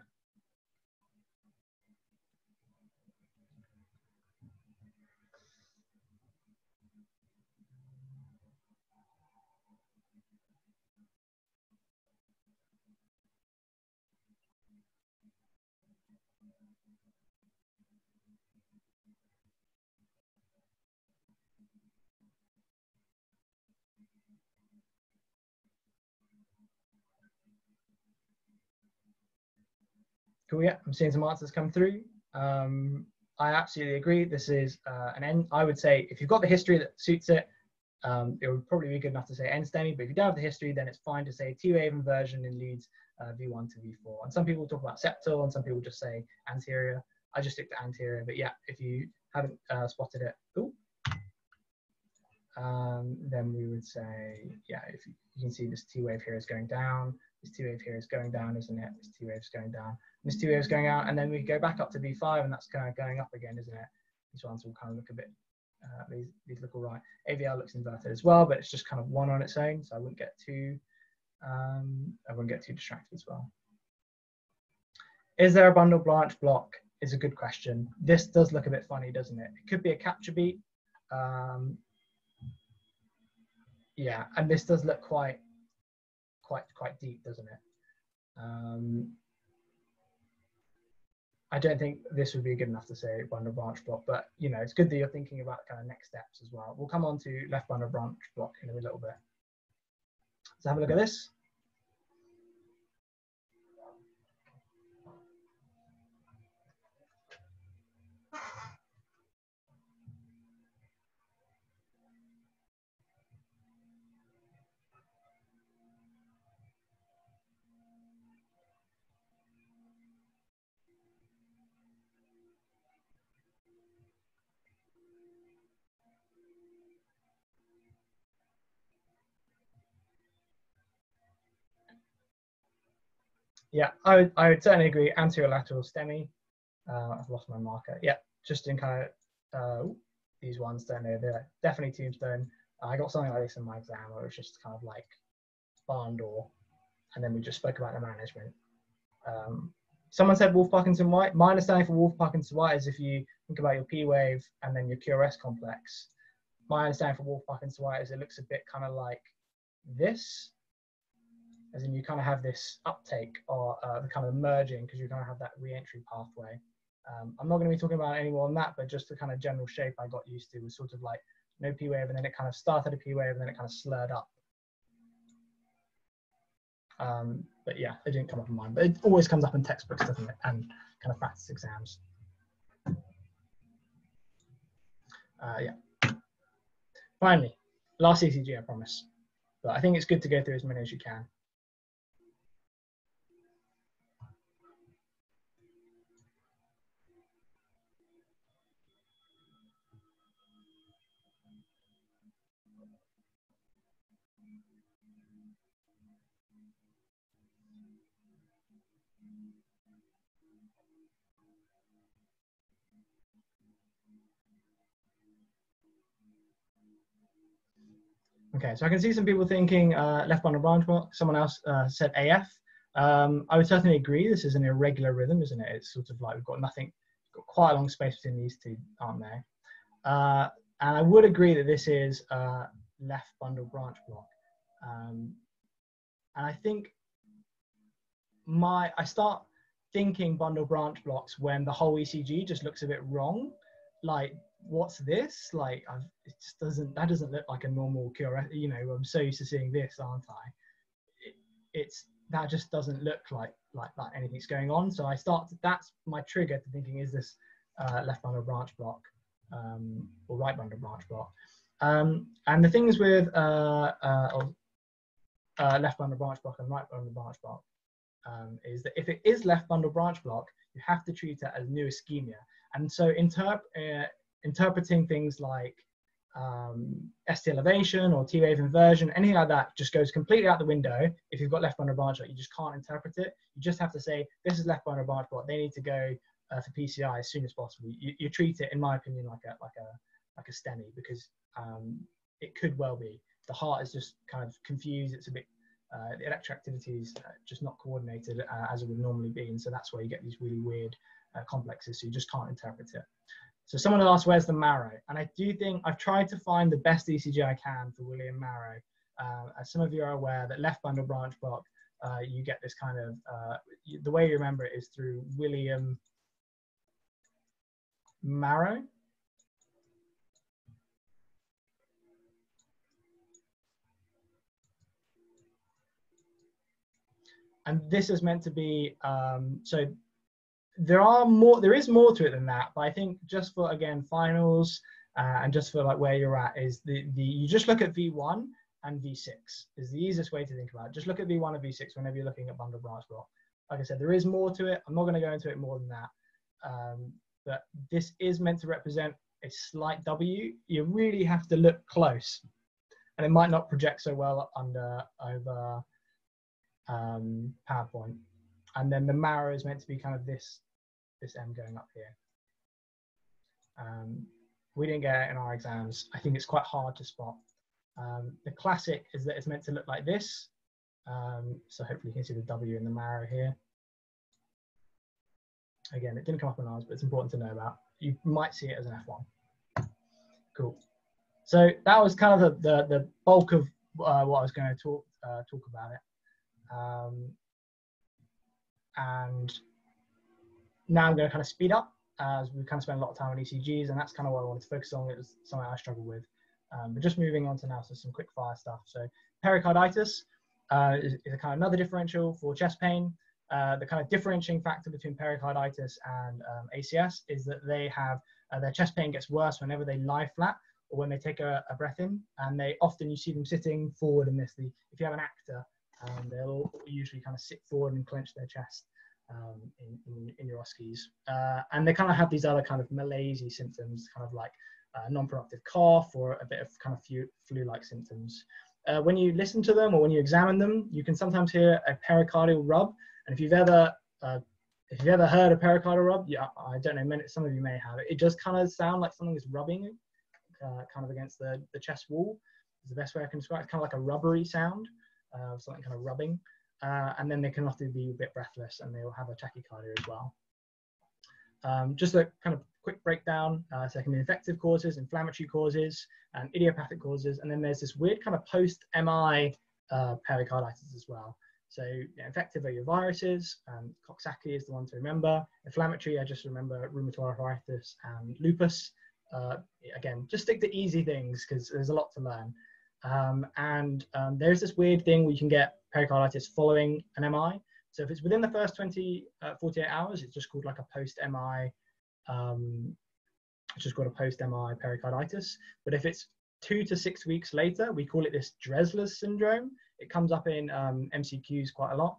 Cool, yeah, I'm seeing some answers come through. Um, I absolutely agree. This is uh, an N. I would say if you've got the history that suits it, um, it would probably be good enough to say end NSTEMI. But if you don't have the history, then it's fine to say T-wave inversion in leads uh, V1 to V4. And some people talk about septal, and some people just say anterior. I just stick to anterior. But yeah, if you haven't uh, spotted it, ooh, um, then we would say, yeah, if you, you can see this T-wave here is going down, this T-wave here is going down, isn't it? This T-wave is going down this two going out, and then we go back up to V5, and that's kind of going up again, isn't it? These ones will kind of look a bit, uh, these, these look all right. AVL looks inverted as well, but it's just kind of one on its own, so I wouldn't get too, um, I wouldn't get too distracted as well. Is there a bundle branch block? Is a good question. This does look a bit funny, doesn't it? It could be a capture beat. Um, yeah, and this does look quite, quite, quite deep, doesn't it? Um, I don't think this would be good enough to say bundle branch block, but you know, it's good that you're thinking about kind of next steps as well. We'll come on to left bundle branch block in a little bit. Let's have a look at this. Yeah, I would, I would certainly agree. Anterolateral STEMI. Uh, I've lost my marker. Yeah, just in kind of uh, these ones, don't know. They're definitely tombstone. I got something like this in my exam where it was just kind of like barn door, and then we just spoke about the management. Um, someone said Wolff Parkinson White. My understanding for Wolff Parkinson White is if you think about your P wave and then your QRS complex. My understanding for Wolff Parkinson White is it looks a bit kind of like this, as in you kind of have this uptake or uh, the kind of merging because you kind of have that re-entry pathway. Um, I'm not going to be talking about any more on that, but just the kind of general shape I got used to was sort of like no P wave, and then it kind of started a P wave, and then it kind of slurred up. Um, but yeah, it didn't come up in mine, but it always comes up in textbooks, doesn't it? And kind of practice exams. Uh, yeah. Finally, last ECG, I promise. But I think it's good to go through as many as you can. Okay, so I can see some people thinking uh, left bundle branch block. Someone else uh, said AF. Um, I would certainly agree. This is an irregular rhythm, isn't it? It's sort of like we've got nothing, we've got quite a long space between these two, aren't there? Uh, and I would agree that this is left bundle branch block. Um, and I think my I start thinking bundle branch blocks when the whole ECG just looks a bit wrong. Like what's this? Like, I've, it just doesn't, that doesn't look like a normal QRS. You know, I'm so used to seeing this, aren't I? It, it's, that just doesn't look like, like, like anything's going on. So I start, to, that's my trigger to thinking, is this uh, left bundle branch block um, or right bundle branch block? Um, and the things with uh, uh, uh, left bundle branch block and right bundle branch block um, is that if it is left bundle branch block, you have to treat it as new ischemia. And so interp uh, interpreting things like um, ST elevation or T wave inversion, anything like that just goes completely out the window. If you've got left bundle branch you just can't interpret it. You just have to say, this is left bundle branch. They need to go uh, for PCI as soon as possible. You, you, treat it, in my opinion, like a, like a, like a STEMI because um, it could well be. The heart is just kind of confused. It's a bit, uh, the electroactivity is uh, just not coordinated uh, as it would normally be. And so that's why you get these really weird uh, complexes. So you just can't interpret it. So someone asked, where's the marrow? And I do think I've tried to find the best ECG I can for William Marrow. Uh, as some of you are aware that left bundle branch block, uh, you get this kind of, uh, the way you remember it is through William Marrow. And this is meant to be, um, so there are more there is more to it than that but i think just for again finals uh, and just for like where you're at is the the you just look at v1 and v6 is the easiest way to think about it. Just look at v1 and v6 whenever you're looking at bundle branch block like i said there is more to it. I'm not going to go into it more than that um, but this is meant to represent a slight w. You really have to look close and it might not project so well under over um, powerpoint. And then the marrow is meant to be kind of this this M going up here. Um, we didn't get it in our exams. I think it's quite hard to spot. Um, the classic is that it's meant to look like this. Um, so hopefully you can see the W in the marrow here. Again, it didn't come up in ours, but it's important to know about. You might see it as an F1. Cool. So that was kind of the, the, the bulk of uh, what I was going to talk, uh, talk about it. Um, and now I'm going to kind of speed up as we kind of spend a lot of time on ECGs, and that's kind of what I wanted to focus on. It was something I struggled with. Um, but just moving on to now, so some quick fire stuff. So pericarditis uh, is, is, a kind of another differential for chest pain. Uh, the kind of differentiating factor between pericarditis and um, ACS is that they have uh, their chest pain gets worse whenever they lie flat or when they take a, a, breath in, and they often you see them sitting forward in this. The, if you have an actor, um, they'll usually kind of sit forward and clench their chest um, in, in, in, your OSCEs. Uh, and they kind of have these other kind of malaise symptoms, kind of like uh, non-productive cough or a bit of kind of flu-like symptoms. Uh, when you listen to them or when you examine them, you can sometimes hear a pericardial rub. And if you've ever uh, if you've ever heard a pericardial rub, yeah, I don't know, some of you may have it. Does kind of sound like something is rubbing uh, kind of against the, the chest wall. Is the best way I can describe it. It's kind of like a rubbery sound, something kind of rubbing. Uh, and then they can often be a bit breathless and they'll have a tachycardia as well. Um, just a kind of quick breakdown. Uh, so there can be infective causes, inflammatory causes, and idiopathic causes. And then there's this weird kind of post-MI uh, pericarditis as well. So yeah, infective are your viruses, and Coxsackie is the one to remember. Inflammatory, I just remember rheumatoid arthritis and lupus. Uh, again, just stick to easy things because there's a lot to learn. Um, and um, there's this weird thing where you can get pericarditis following an MI. So if it's within the first 20, uh, 48 hours, it's just called like a post-MI, um, it's just called a post-MI pericarditis. But if it's two to six weeks later, we call it this Dressler's syndrome. It comes up in um, MCQs quite a lot.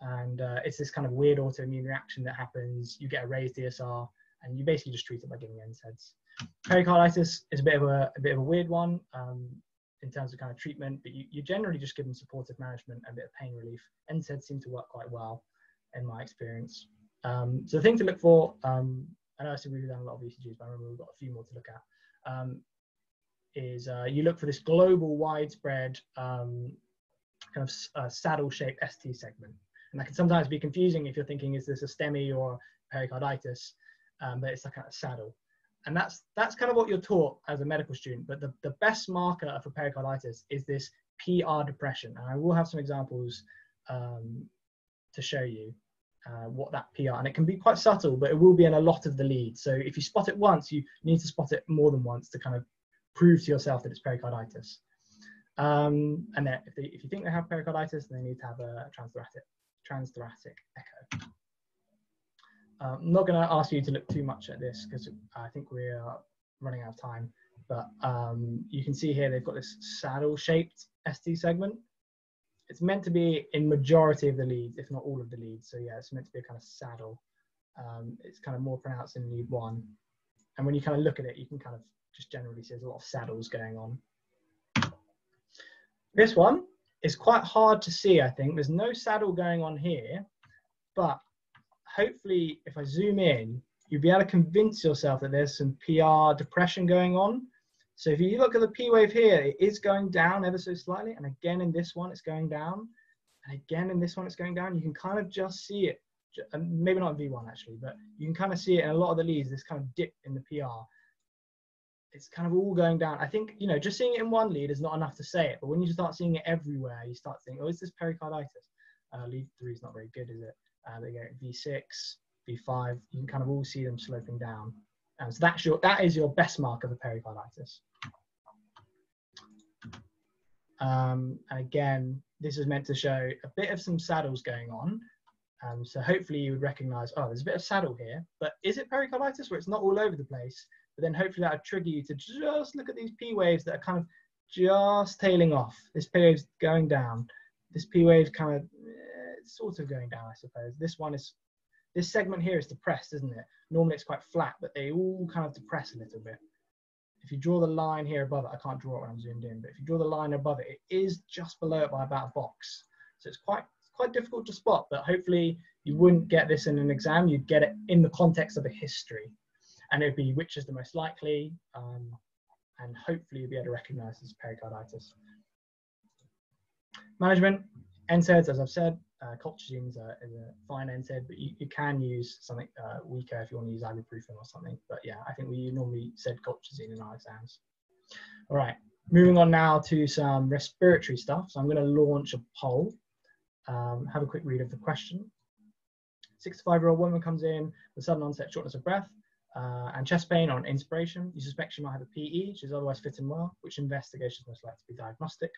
And uh, it's this kind of weird autoimmune reaction that happens. You get a raised ESR and you basically just treat it by giving NSAIDs. Pericarditis is a bit of a, a bit of a weird one um, in terms of kind of treatment, but you, you generally just give them supportive management and a bit of pain relief. NSAIDs seem to work quite well in my experience. Um, so the thing to look for, um, I know I said we've done a lot of ECGs, but I remember we've got a few more to look at, um, is uh, you look for this global widespread um, kind of uh, saddle-shaped ST segment. And that can sometimes be confusing if you're thinking, is this a STEMI or pericarditis? Um, but it's like a saddle. And that's, that's kind of what you're taught as a medical student. But the, the best marker for pericarditis is this PR depression. And I will have some examples um, to show you uh, what that PR, and it can be quite subtle, but it will be in a lot of the leads. So if you spot it once, you need to spot it more than once to kind of prove to yourself that it's pericarditis. Um, and then if, they, if you think they have pericarditis, then they need to have a transthoracic, transthoracic echo. I'm not going to ask you to look too much at this because I think we're running out of time. But um, you can see here they've got this saddle-shaped ST segment. It's meant to be in majority of the leads, if not all of the leads. So yeah, it's meant to be a kind of saddle. Um, it's kind of more pronounced in lead one. And when you kind of look at it, you can kind of just generally see there's a lot of saddles going on. This one is quite hard to see, I think. There's no saddle going on here, but hopefully if I zoom in, you'll be able to convince yourself that there's some PR depression going on. So if you look at the P wave here, it is going down ever so slightly. And again, in this one, it's going down. And again, in this one, it's going down. You can kind of just see it. Maybe not in V1 actually, but you can kind of see it in a lot of the leads, this kind of dip in the PR it's kind of all going down. I think, you know, just seeing it in one lead is not enough to say it, but when you start seeing it everywhere, you start thinking, oh, is this pericarditis? Uh, lead three is not very good, is it? Uh, they go V6, V5, you can kind of all see them sloping down. And so that's your, that is your best mark of a pericarditis. Um, and again, this is meant to show a bit of some saddles going on. Um, so hopefully you would recognize, oh, there's a bit of saddle here, but is it pericarditis where it's not all over the place? But then hopefully that would trigger you to just look at these P waves that are kind of just tailing off. This P wave's going down. This P wave's kind of eh, sort of going down, I suppose. This one is, this segment here is depressed, isn't it? Normally it's quite flat, but they all kind of depress a little bit. If you draw the line here above it, I can't draw it when I'm zoomed in, but if you draw the line above it, it is just below it by about a box. So it's quite quite difficult to spot, but hopefully you wouldn't get this in an exam. You'd get it in the context of a history and it would be which is the most likely, um, and hopefully you'll be able to recognize this pericarditis. Management, NSAIDs, as I've said, uh, colchicine is a, is a fine NSAID, but you, you can use something uh, weaker if you want to use ibuprofen or something. But yeah, I think we normally said colchicine in our exams. All right, moving on now to some respiratory stuff. So I'm going to launch a poll. Um, have a quick read of the question. 65 year old woman comes in with sudden onset shortness of breath uh, and chest pain on inspiration. You suspect she might have a PE, she's otherwise fitting well, which investigation is most likely to be diagnostic.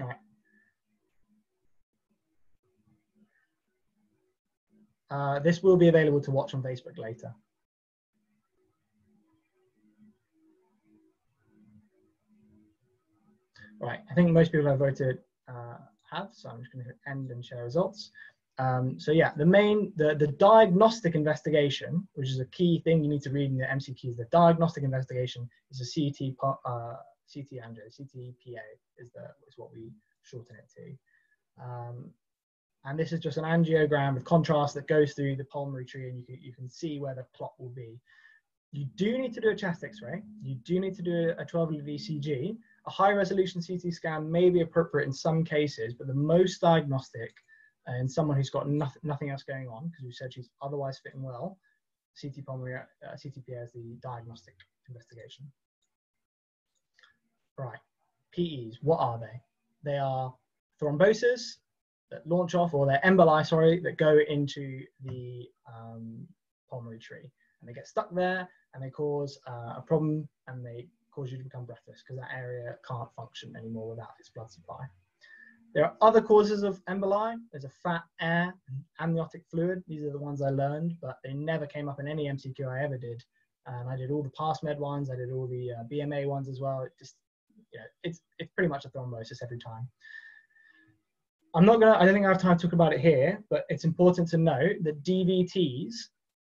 Right. Uh, this will be available to watch on Facebook later. Right, I think most people have voted uh, have, so I'm just going to end and share results. Um, so yeah, the main, the, the diagnostic investigation, which is a key thing you need to read in the MCQs, the diagnostic investigation is a CT, uh, CT angio, CTPA is, the, is what we shorten it to. Um, and this is just an angiogram with contrast that goes through the pulmonary tree and you can, you can see where the clot will be. You do need to do a chest x-ray. You do need to do a 12 lead ECG. A high resolution CT scan may be appropriate in some cases, but the most diagnostic and someone who's got nothing, nothing else going on, because we said she's otherwise fitting well, CT pulmonary, uh, CTPA is the diagnostic investigation. Right, PEs, what are they? They are thrombosis that launch off, or they're emboli, sorry, that go into the um, pulmonary tree. And they get stuck there and they cause uh, a problem and they cause you to become breathless because that area can't function anymore without its blood supply. There are other causes of emboli. There's a fat, air, amniotic fluid. These are the ones I learned, but they never came up in any MCQ I ever did. And I did all the PassMed ones. I did all the uh, BMA ones as well. It just, yeah, it's it's pretty much a thrombosis every time. I'm not gonna. I don't think I have time to talk about it here, but it's important to note that DVTs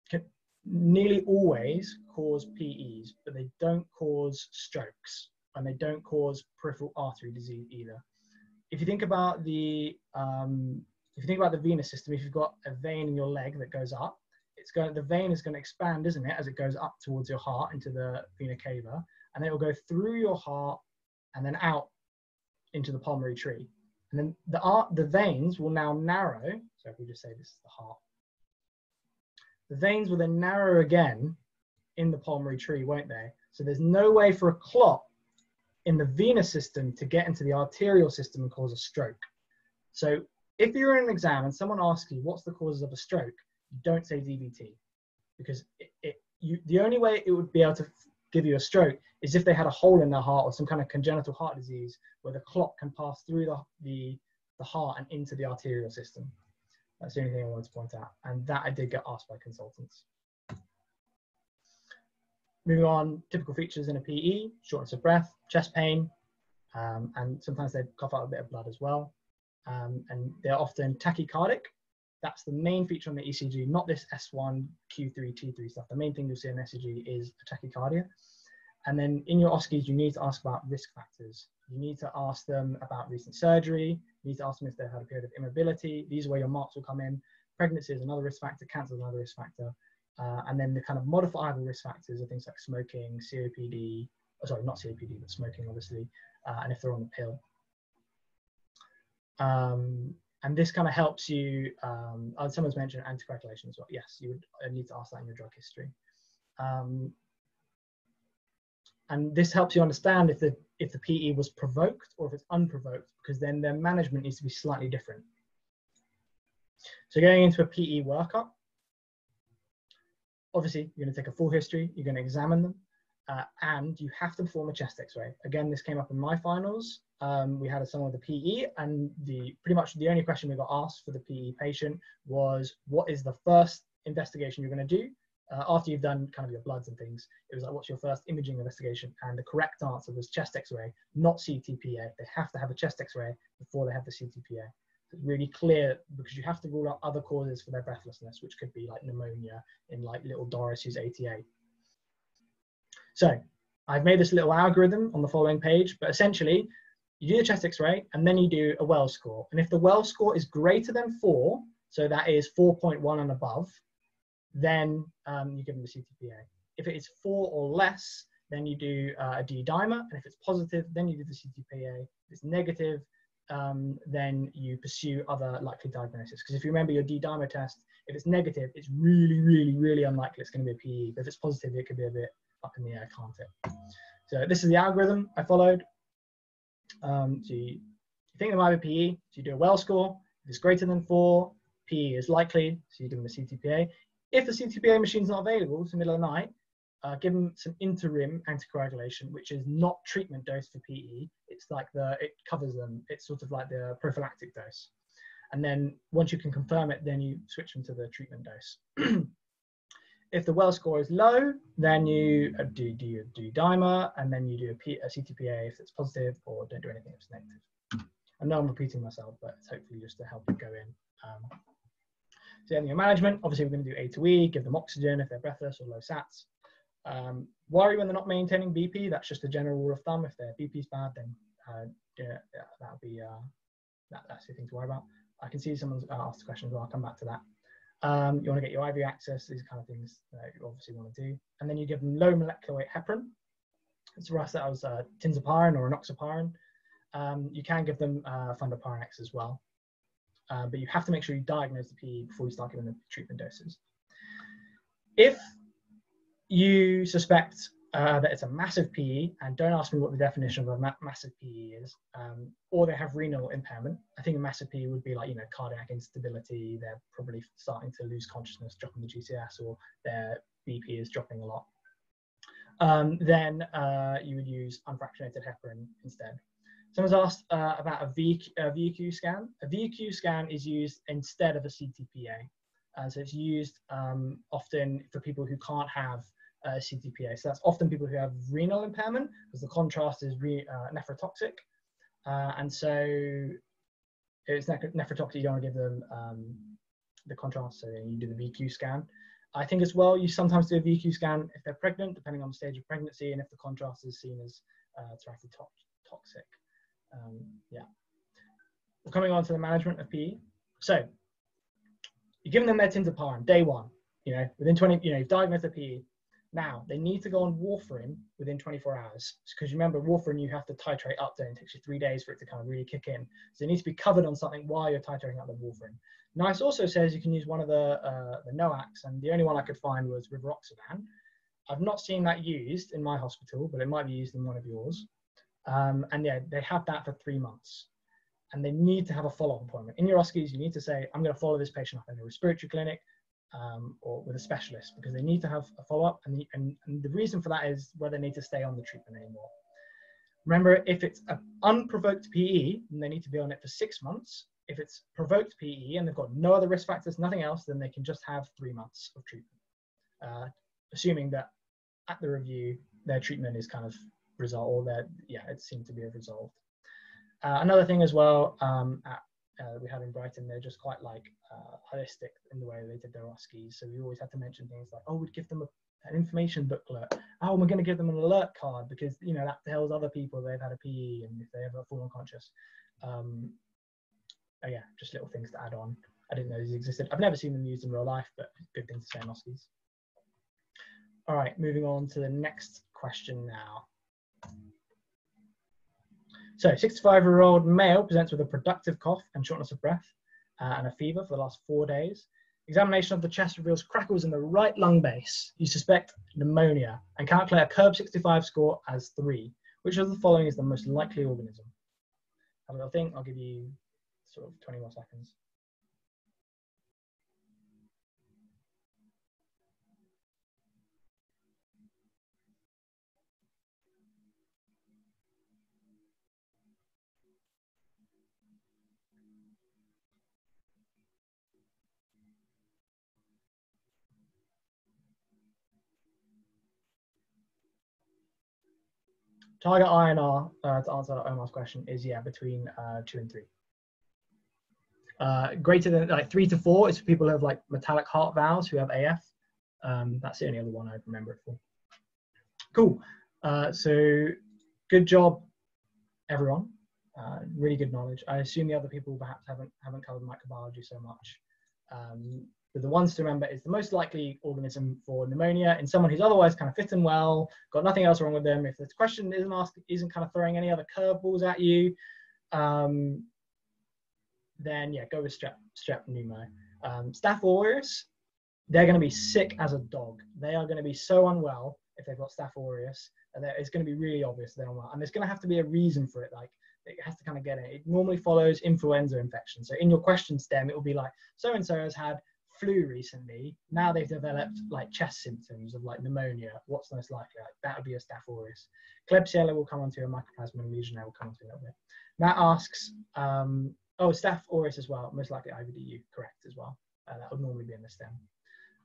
can nearly always cause PEs, but they don't cause strokes, and they don't cause peripheral artery disease either if you think about the um, if you think about the venous system, if you've got a vein in your leg that goes up, it's going the vein is going to expand, isn't it, as it goes up towards your heart into the vena cava, and it will go through your heart and then out into the pulmonary tree. And then the art, the veins will now narrow. So if we just say this is the heart, the veins will then narrow again in the pulmonary tree, won't they? So there's no way for a clot in the venous system to get into the arterial system and cause a stroke. So if you're in an exam and someone asks you what's the causes of a stroke, don't say DVT because it, it, you, the only way it would be able to give you a stroke is if they had a hole in their heart or some kind of congenital heart disease where the clot can pass through the, the, the heart and into the arterial system. That's the only thing I wanted to point out. And that I did get asked by consultants. Moving on, typical features in a PE, shortness of breath, chest pain, um, and sometimes they cough out a bit of blood as well. Um, and they're often tachycardic. That's the main feature on the ECG, not this S1, Q3, T3 stuff. The main thing you'll see on ECG is tachycardia. And then in your OSCEs, you need to ask about risk factors. You need to ask them about recent surgery. You need to ask them if they've had a period of immobility. These are where your marks will come in. Pregnancy is another risk factor, cancer is another risk factor. Uh, and then the kind of modifiable risk factors are things like smoking, COPD, oh, sorry, not COPD, but smoking, obviously, uh, and if they're on the pill. Um, and this kind of helps you, um, uh, someone's mentioned anticoagulation as well. Yes, you would need to ask that in your drug history. Um, and this helps you understand if the, if the PE was provoked or if it's unprovoked, because then their management needs to be slightly different. So going into a PE workup, obviously you're going to take a full history, you're going to examine them, uh, and you have to perform a chest x-ray. Again, this came up in my finals. Um, we had a, someone with a PE and the pretty much the only question we got asked for the PE patient was what is the first investigation you're going to do uh, after you've done kind of your bloods and things. It was like, what's your first imaging investigation? And the correct answer was chest x-ray, not CTPA. They have to have a chest x-ray before they have the CTPA It's really clear because you have to rule out other causes for their breathlessness, which could be like pneumonia in like little Doris who's 88. So I've made this little algorithm on the following page, but essentially you do the chest x-ray and then you do a Wells score. And if the Wells score is greater than four, so that is 4.1 and above, then um, you give them the CTPA. If it is four or less, then you do uh, a D-dimer, and if it's positive, then you do the CTPA. If it's negative, um, then you pursue other likely diagnoses. Because if you remember your D-dimer test, if it's negative, it's really, really, really unlikely it's going to be a PE. But if it's positive, it could be a bit up in the air, can't it? So this is the algorithm I followed. Um, so you, you think there might be PE, so you do a Wells score. If it's greater than four, PE is likely, so you're doing the CTPA. If the CTPA machine is not available, it's the middle of the night, uh, give them some interim anticoagulation, which is not treatment dose for PE. It's like the, it covers them. It's sort of like the prophylactic dose. And then once you can confirm it, then you switch them to the treatment dose. If the well score is low, then you uh, do, do, do dimer and then you do a, P, a CTPA if it's positive or don't do anything if it's negative. I know I'm repeating myself, but it's hopefully just to help you go in. Um, so in your management, obviously we're going to do A to E, give them oxygen if they're breathless or low SATs. Um, worry when they're not maintaining BP. That's just a general rule of thumb. If their BP is bad, then uh, yeah, yeah, that'll be uh, that, that's the thing to worry about. I can see someone's uh, asked a question as well. I'll come back to that. Um, you want to get your IV access, these kind of things that you obviously want to do. And then you give them low molecular weight heparin. So for us, that was uh, tinzaparin or enoxaparin. Um, you can give them uh, fondaparinux as well. Uh, but you have to make sure you diagnose the PE before you start giving the treatment doses. If you suspect uh, that it's a massive PE, and don't ask me what the definition of a ma massive PE is, um, or they have renal impairment. I think a massive PE would be like, you know, cardiac instability, they're probably starting to lose consciousness, dropping the GCS, or their BP is dropping a lot. Um, then uh, you would use unfractionated heparin instead. Someone's asked uh, about a, v, a VQ scan. A VQ scan is used instead of a CTPA. Uh, so it's used um, often for people who can't have uh, CTPA. So that's often people who have renal impairment because the contrast is re, uh, nephrotoxic. Uh, and so it's nephrotoxic, you don't want to give them um, the contrast, so you do the VQ scan. I think as well, you sometimes do a VQ scan if they're pregnant, depending on the stage of pregnancy, and if the contrast is seen as uh, toxic. Um, yeah. We're coming on to the management of PE. So you're giving them their tinzaparin day one. You know, within 20, you know, you've diagnosed a PE. Now they need to go on warfarin within 24 hours because remember warfarin you have to titrate up there and it takes you three days for it to kind of really kick in. So it needs to be covered on something while you're titrating up the warfarin. NICE also says you can use one of the uh, the NOACs, and the only one I could find was rivaroxaban. I've not seen that used in my hospital, but it might be used in one of yours. Um, and yeah, they have that for three months. And they need to have a follow-up appointment. In your OSCEs, you need to say, I'm going to follow this patient up in a respiratory clinic um, or with a specialist because they need to have a follow-up. And, and, and the reason for that is whether they need to stay on the treatment anymore. Remember, if it's an unprovoked PE, they need to be on it for six months. If it's provoked PE and they've got no other risk factors, nothing else, then they can just have three months of treatment, uh, assuming that at the review, their treatment is kind of resolved, or that, yeah, it seemed to be resolved. Uh, another thing as well um, at, uh, we had in Brighton, they're just quite like uh, holistic in the way they did their OSCEs. So we always had to mention things like, oh, we'd give them a, an information booklet. Oh, we're going to give them an alert card because you know that tells other people they've had a PE and if they ever fall unconscious. Um, oh yeah, just little things to add on. I didn't know these existed. I've never seen them used in real life, but good thing to say in OSCEs. All right, moving on to the next question now. So 65 year old male presents with a productive cough and shortness of breath uh, and a fever for the last four days. Examination of the chest reveals crackles in the right lung base. You suspect pneumonia and calculate a CURB 65 score as three. Which of the following is the most likely organism? Have a little think. I'll give you sort of 20 more seconds. Target INR uh, to answer Omar's question is yeah between uh, two and three. Uh, greater than like three to four is for people who have like metallic heart valves who have AF. Um, that's the only other one I remember it for. Cool. Uh, so good job, everyone. Uh, really good knowledge. I assume the other people perhaps haven't haven't covered microbiology so much. Um, the ones to remember is the most likely organism for pneumonia in someone who's otherwise kind of fit and well, got nothing else wrong with them. If this question isn't asked, isn't kind of throwing any other curveballs at you, um, then yeah, go with strep, strep pneumo. Um, Staph aureus, they're going to be sick as a dog. They are going to be so unwell if they've got Staph aureus, and it's going to be really obvious they're unwell. And there's going to have to be a reason for it, like it has to kind of get it. It normally follows influenza infection. So in your question stem, it will be like so and so has had flu recently. Now they've developed like chest symptoms of like pneumonia. What's most likely? Like, that would be a Staph aureus. Klebsiella will come onto a Mycoplasma legionnaire will come onto a little bit. Matt asks, um, oh, Staph aureus as well, most likely IVDU, correct as well. Uh, that would normally be in the stem.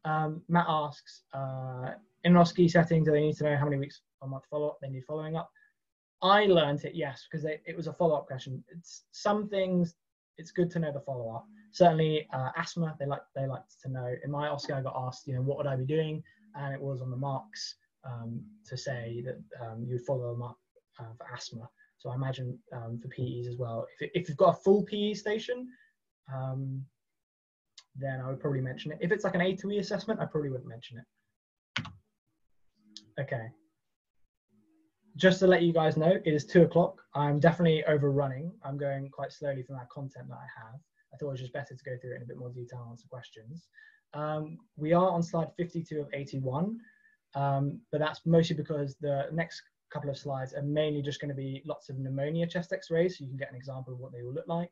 Um, Matt asks, uh, in OSCE setting, do they need to know how many weeks a month follow-up they need following up? I learned it, yes, because it was a follow-up question. It's some things, it's good to know the follow-up. Certainly, uh, asthma, they like they like to know. In my OSCE, I got asked, you know, what would I be doing? And it was on the marks um, to say that um, you'd follow them up uh, for asthma. So I imagine um, for PEs as well. If, if you've got a full PE station, um, then I would probably mention it. If it's like an A to E assessment, I probably wouldn't mention it. Okay. Just to let you guys know, it is two o'clock. I'm definitely overrunning. I'm going quite slowly from that content that I have. I thought it was just better to go through it in a bit more detail and answer questions. Um, we are on slide 52 of 81, um, but that's mostly because the next couple of slides are mainly just going to be lots of pneumonia chest x-rays, so you can get an example of what they will look like.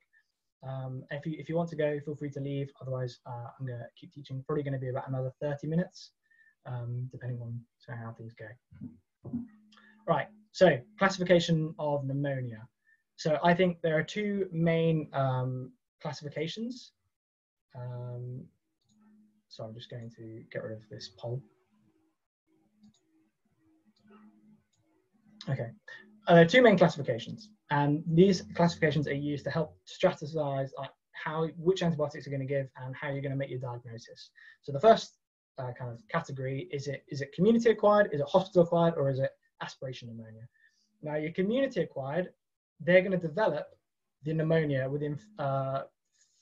Um, if, you, if you want to go, feel free to leave. Otherwise, uh, I'm going to keep teaching. Probably going to be about another 30 minutes, um, depending on how things go. Right, so classification of pneumonia. So I think there are two main um, classifications. Um, so I'm just going to get rid of this poll. Okay, uh, there are two main classifications, and these classifications are used to help strategize like how which antibiotics are going to give and how you're going to make your diagnosis. So the first uh, kind of category is it is it community acquired, is it hospital acquired, or is it aspiration pneumonia? Now your community acquired, they're going to develop the pneumonia within uh,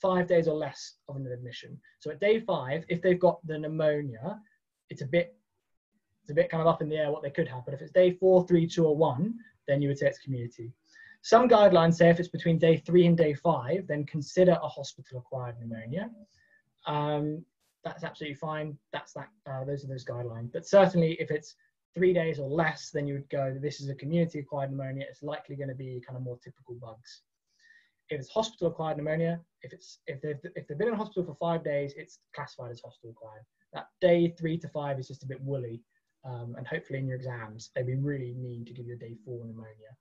five days or less of an admission. So at day five, if they've got the pneumonia, it's a bit it's a bit kind of up in the air what they could have. But if it's day four, three, two, or one, then you would say it's community. Some guidelines say if it's between day three and day five, then consider a hospital-acquired pneumonia. Um, that's absolutely fine. That's that. Uh, those are those guidelines. But certainly, if it's three days or less, then you would go. This is a community-acquired pneumonia. It's likely going to be kind of more typical bugs. If it's hospital-acquired pneumonia, if it's if they've if they've been in hospital for five days, it's classified as hospital-acquired. That day three to five is just a bit woolly. Um, and hopefully in your exams, they'd be really mean to give you a day four pneumonia.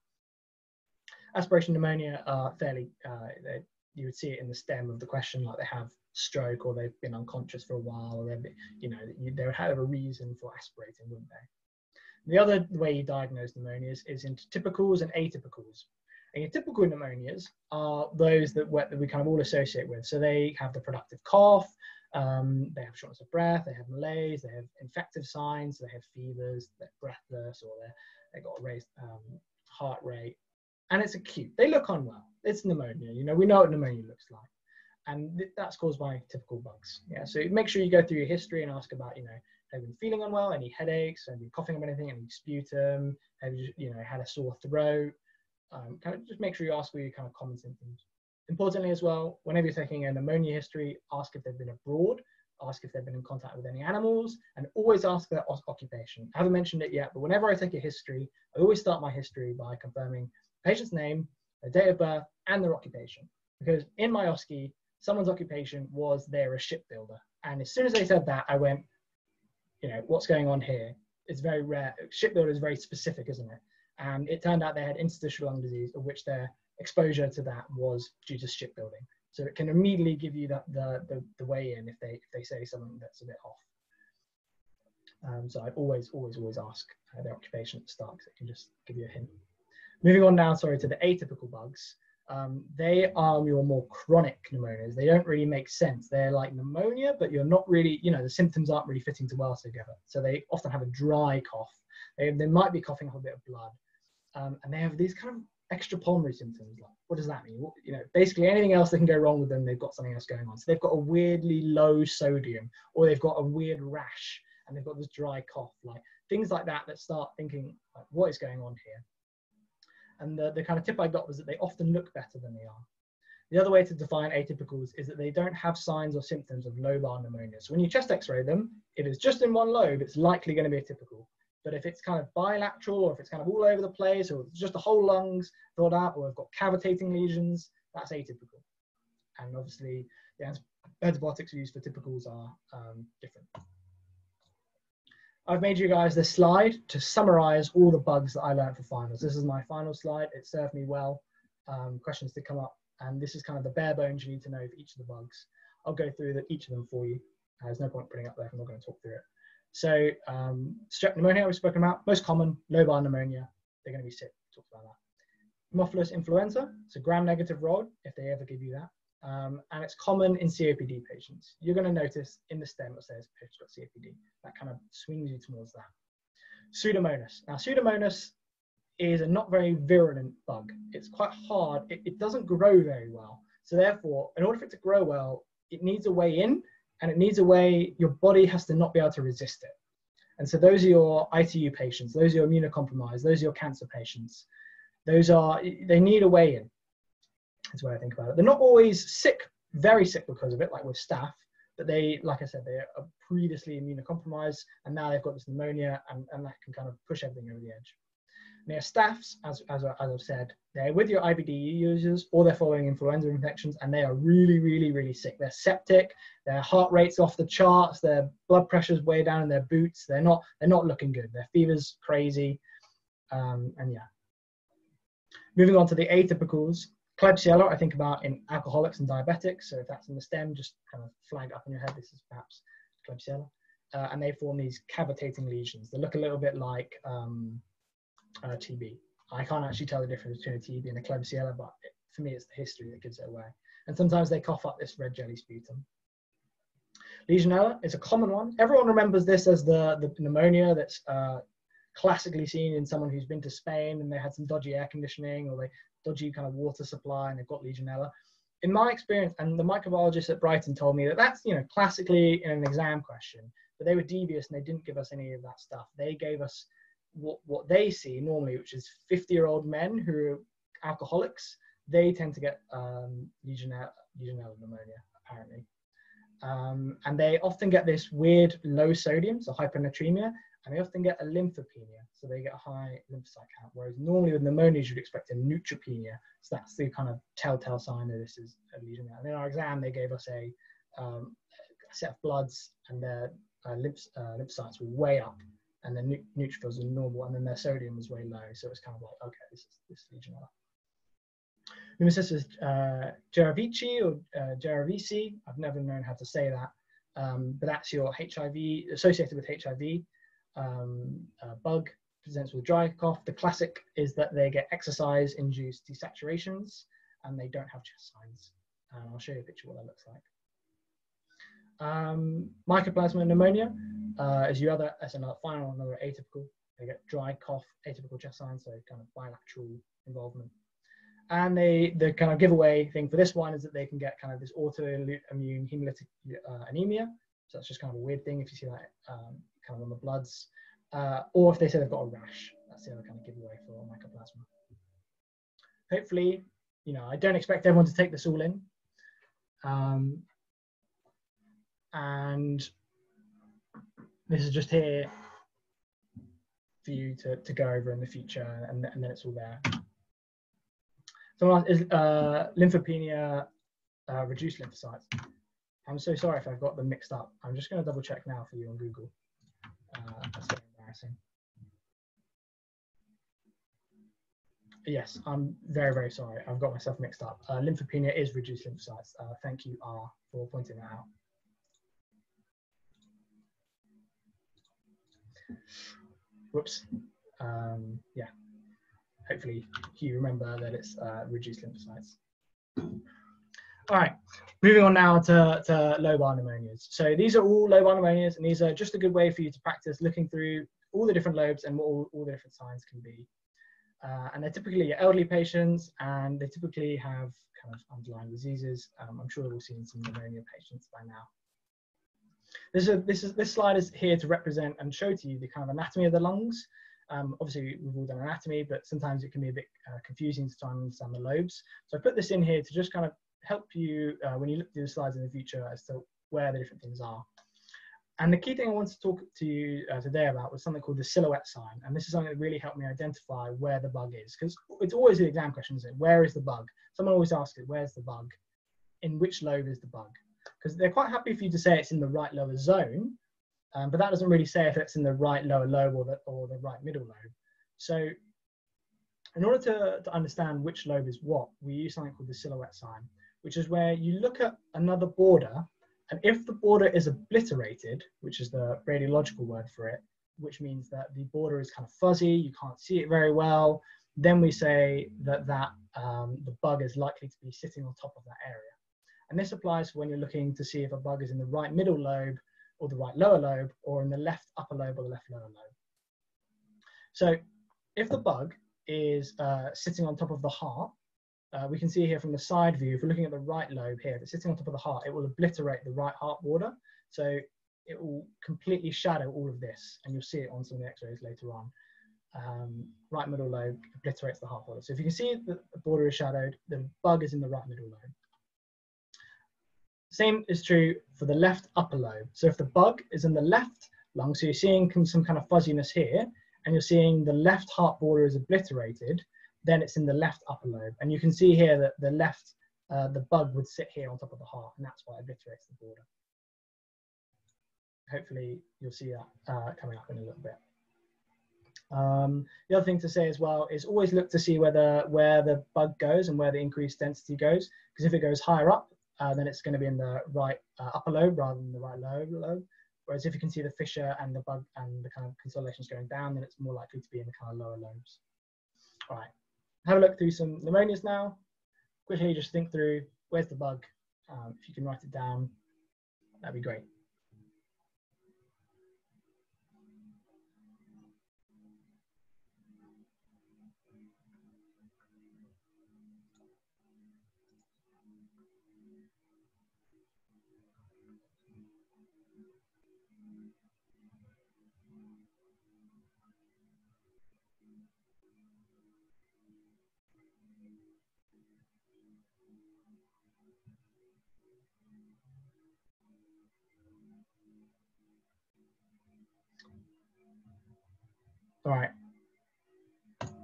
Aspiration pneumonia are fairly, uh, they, you would see it in the stem of the question, like they have stroke or they've been unconscious for a while, or they've, you know, they would have a reason for aspirating, wouldn't they? The other way you diagnose pneumonias is into typicals and atypicals. And your typical pneumonias are those that, that we kind of all associate with. So they have the productive cough, um, they have shortness of breath, they have malaise, they have infective signs, they have fevers, they're breathless, or they're, they've got a raised um, heart rate. And it's acute. They look unwell. It's pneumonia. You know, we know what pneumonia looks like. And th- that's caused by typical bugs. Yeah. So make sure you go through your history and ask about, you know, have you been feeling unwell? Any headaches? Have you been coughing up anything? Any sputum? Have you, you know, had a sore throat? Um, kind of just make sure you ask for your kind of common symptoms. Importantly as well, whenever you're taking a pneumonia history, ask if they've been abroad, ask if they've been in contact with any animals, and always ask their occupation. I haven't mentioned it yet, but whenever I take a history, I always start my history by confirming the patient's name, their date of birth, and their occupation. Because in my OSCE, someone's occupation was they're a shipbuilder. And as soon as they said that, I went, you know, what's going on here? It's very rare. Shipbuilder is very specific, isn't it? And it turned out they had interstitial lung disease, of which their exposure to that was due to shipbuilding. So it can immediately give you that the, the, the way in if they if they say something that's a bit off. Um, so I'd always, always, always ask uh, their occupation at the start because it can just give you a hint. Moving on now, sorry, to the atypical bugs. Um, they are your more chronic pneumonias. They don't really make sense. They're like pneumonia, but you're not really, you know, the symptoms aren't really fitting too well together. So they often have a dry cough. They, they might be coughing up a bit of blood. Um, and they have these kind of extra pulmonary symptoms. Like, what does that mean? What, you know, basically anything else that can go wrong with them, they've got something else going on. So they've got a weirdly low sodium, or they've got a weird rash, and they've got this dry cough, like things like that. That start thinking, like, what is going on here? And the, the kind of tip I got was that they often look better than they are. The other way to define atypicals is that they don't have signs or symptoms of lobar pneumonia. So when you chest x-ray them, if it's just in one lobe, it's likely going to be atypical. But if it's kind of bilateral or if it's kind of all over the place or just the whole lungs thought out or have got cavitating lesions, that's atypical. And obviously the antibiotics used for typicals are um, different. I've made you guys this slide to summarize all the bugs that I learned for finals. This is my final slide. It served me well. Um, questions did come up and this is kind of the bare bones you need to know for each of the bugs. I'll go through the, each of them for you. Uh, there's no point putting up there I'm not going to talk through it. So um, strep pneumonia we've spoken about, most common, lobar pneumonia. They're going to be sick. Talk about that. Haemophilus influenza. It's a gram-negative rod if they ever give you that. Um, and it's common in COPD patients. You're going to notice in the stem it says patient's got COPD. That kind of swings you towards that. Pseudomonas. Now, Pseudomonas is a not very virulent bug. It's quite hard. It, it doesn't grow very well. So therefore, in order for it to grow well, it needs a way in and it needs a way your body has to not be able to resist it. And so those are your ITU patients, those are your immunocompromised, those are your cancer patients. Those are, they need a way in. That's the way I think about it. They're not always sick, very sick because of it, like with staph, but they, like I said, they are previously immunocompromised and now they've got this pneumonia and, and that can kind of push everything over the edge. Now, staphs, as, as, as I've said, they're with your IVD users or they're following influenza infections and they are really, really, really sick. They're septic, their heart rate's off the charts, their blood pressure's way down in their boots. They're not, they're not looking good. Their fever's crazy. Um, and yeah. Moving on to the atypicals, Klebsiella, I think about in alcoholics and diabetics. So if that's in the stem, just kind of flag up in your head. This is perhaps Klebsiella. Uh, and they form these cavitating lesions. They look a little bit like um, uh, TB. I can't actually tell the difference between a TB and a Klebsiella, but it, for me, it's the history that gives it away. And sometimes they cough up this red jelly sputum. Legionella is a common one. Everyone remembers this as the, the pneumonia that's uh, classically seen in someone who's been to Spain and they had some dodgy air conditioning or they dodgy kind of water supply and they've got Legionella. In my experience, and the microbiologists at Brighton told me that that's you know classically in an exam question, but they were devious and they didn't give us any of that stuff. They gave us what, what they see normally, which is 50 year old men who are alcoholics, they tend to get um, Legionella, Legionella pneumonia, apparently. Um, and they often get this weird low sodium, so hyponatremia, and they often get a lymphopenia, so they get a high lymphocyte count. Whereas normally with pneumonia, you'd expect a neutropenia, so that's the kind of telltale sign that this is a Legionella. And in our exam, they gave us a, um, a set of bloods, and their uh, lymph, uh, lymphocytes were way up, and then neutrophils are normal, and then their sodium was way low. So it's kind of like, okay, this is this is Legionella. Pneumocystis uh, jirovecii or uh, jirovecii. I've never known how to say that, um, but that's your HIV associated with HIV um, uh, bug. Presents with dry cough. The classic is that they get exercise-induced desaturations and they don't have chest signs. And I'll show you a picture what that looks like. Um, mycoplasma pneumonia uh, is your other, as another final, another atypical. They get dry cough, atypical chest signs, so kind of bilateral involvement. And they, the kind of giveaway thing for this one is that they can get kind of this autoimmune hemolytic uh, anemia. So that's just kind of a weird thing if you see that um, kind of on the bloods. Uh, or if they say they've got a rash, that's the other kind of giveaway for mycoplasma. Hopefully, you know, I don't expect everyone to take this all in. Um, and this is just here for you to, to go over in the future and, and then it's all there. So is uh, lymphopenia uh, reduced lymphocytes. I'm so sorry if I've got them mixed up. I'm just going to double check now for you on Google. Uh, that's so embarrassing. Yes, I'm very, very sorry. I've got myself mixed up. Uh, lymphopenia is reduced lymphocytes. Uh, thank you, R, for pointing that out. Whoops. Um, yeah. Hopefully you remember that it's uh, reduced lymphocytes. All right, moving on now to, to lobar pneumonias. So these are all lobar pneumonias, and these are just a good way for you to practice looking through all the different lobes and what all, all the different signs can be. Uh, and they're typically elderly patients, and they typically have kind of underlying diseases. Um, I'm sure we've seen some pneumonia patients by now. This is, this is this slide is here to represent and show to you the kind of anatomy of the lungs. Um, obviously, we've all done anatomy, but sometimes it can be a bit uh, confusing to try and understand the lobes. So I put this in here to just kind of help you uh, when you look through the slides in the future as to where the different things are. And the key thing I wanted to talk to you uh, today about was something called the silhouette sign. And this is something that really helped me identify where the bug is. Because it's always the exam question, is it? Where is the bug? Someone always asks it, where's the bug? In which lobe is the bug? Because they're quite happy for you to say it's in the right lower zone, um, but that doesn't really say if it's in the right lower lobe or the, or the right middle lobe. So in order to, to understand which lobe is what, we use something called the silhouette sign, which is where you look at another border And if the border is obliterated, which is the radiological word for it, which means that the border is kind of fuzzy, you can't see it very well, then we say that, that um, the bug is likely to be sitting on top of that area. And this applies when you're looking to see if a bug is in the right middle lobe or the right lower lobe or in the left upper lobe or the left lower lobe. So if the bug is uh, sitting on top of the heart, uh, we can see here from the side view, if we're looking at the right lobe here, if it's sitting on top of the heart, it will obliterate the right heart border. So it will completely shadow all of this, and you'll see it on some of the x-rays later on. Um, right middle lobe obliterates the heart border. So if you can see that the border is shadowed, the bug is in the right middle lobe. Same is true for the left upper lobe. So if the bug is in the left lung, so you're seeing some kind of fuzziness here, and you're seeing the left heart border is obliterated, then it's in the left upper lobe. And you can see here that the left, uh, the bug would sit here on top of the heart, and that's why it obliterates the border. Hopefully you'll see that uh, coming up in a little bit. Um, the other thing to say as well is always look to see whether where the bug goes and where the increased density goes, because if it goes higher up, uh, then it's going to be in the right uh, upper lobe rather than the right lower lobe. Whereas if you can see the fissure and the bug and the kind of consolidations going down, then it's more likely to be in the kind of lower lobes. All right, have a look through some pneumonias now. Quickly just think through where's the bug. Um, if you can write it down, that'd be great. All right.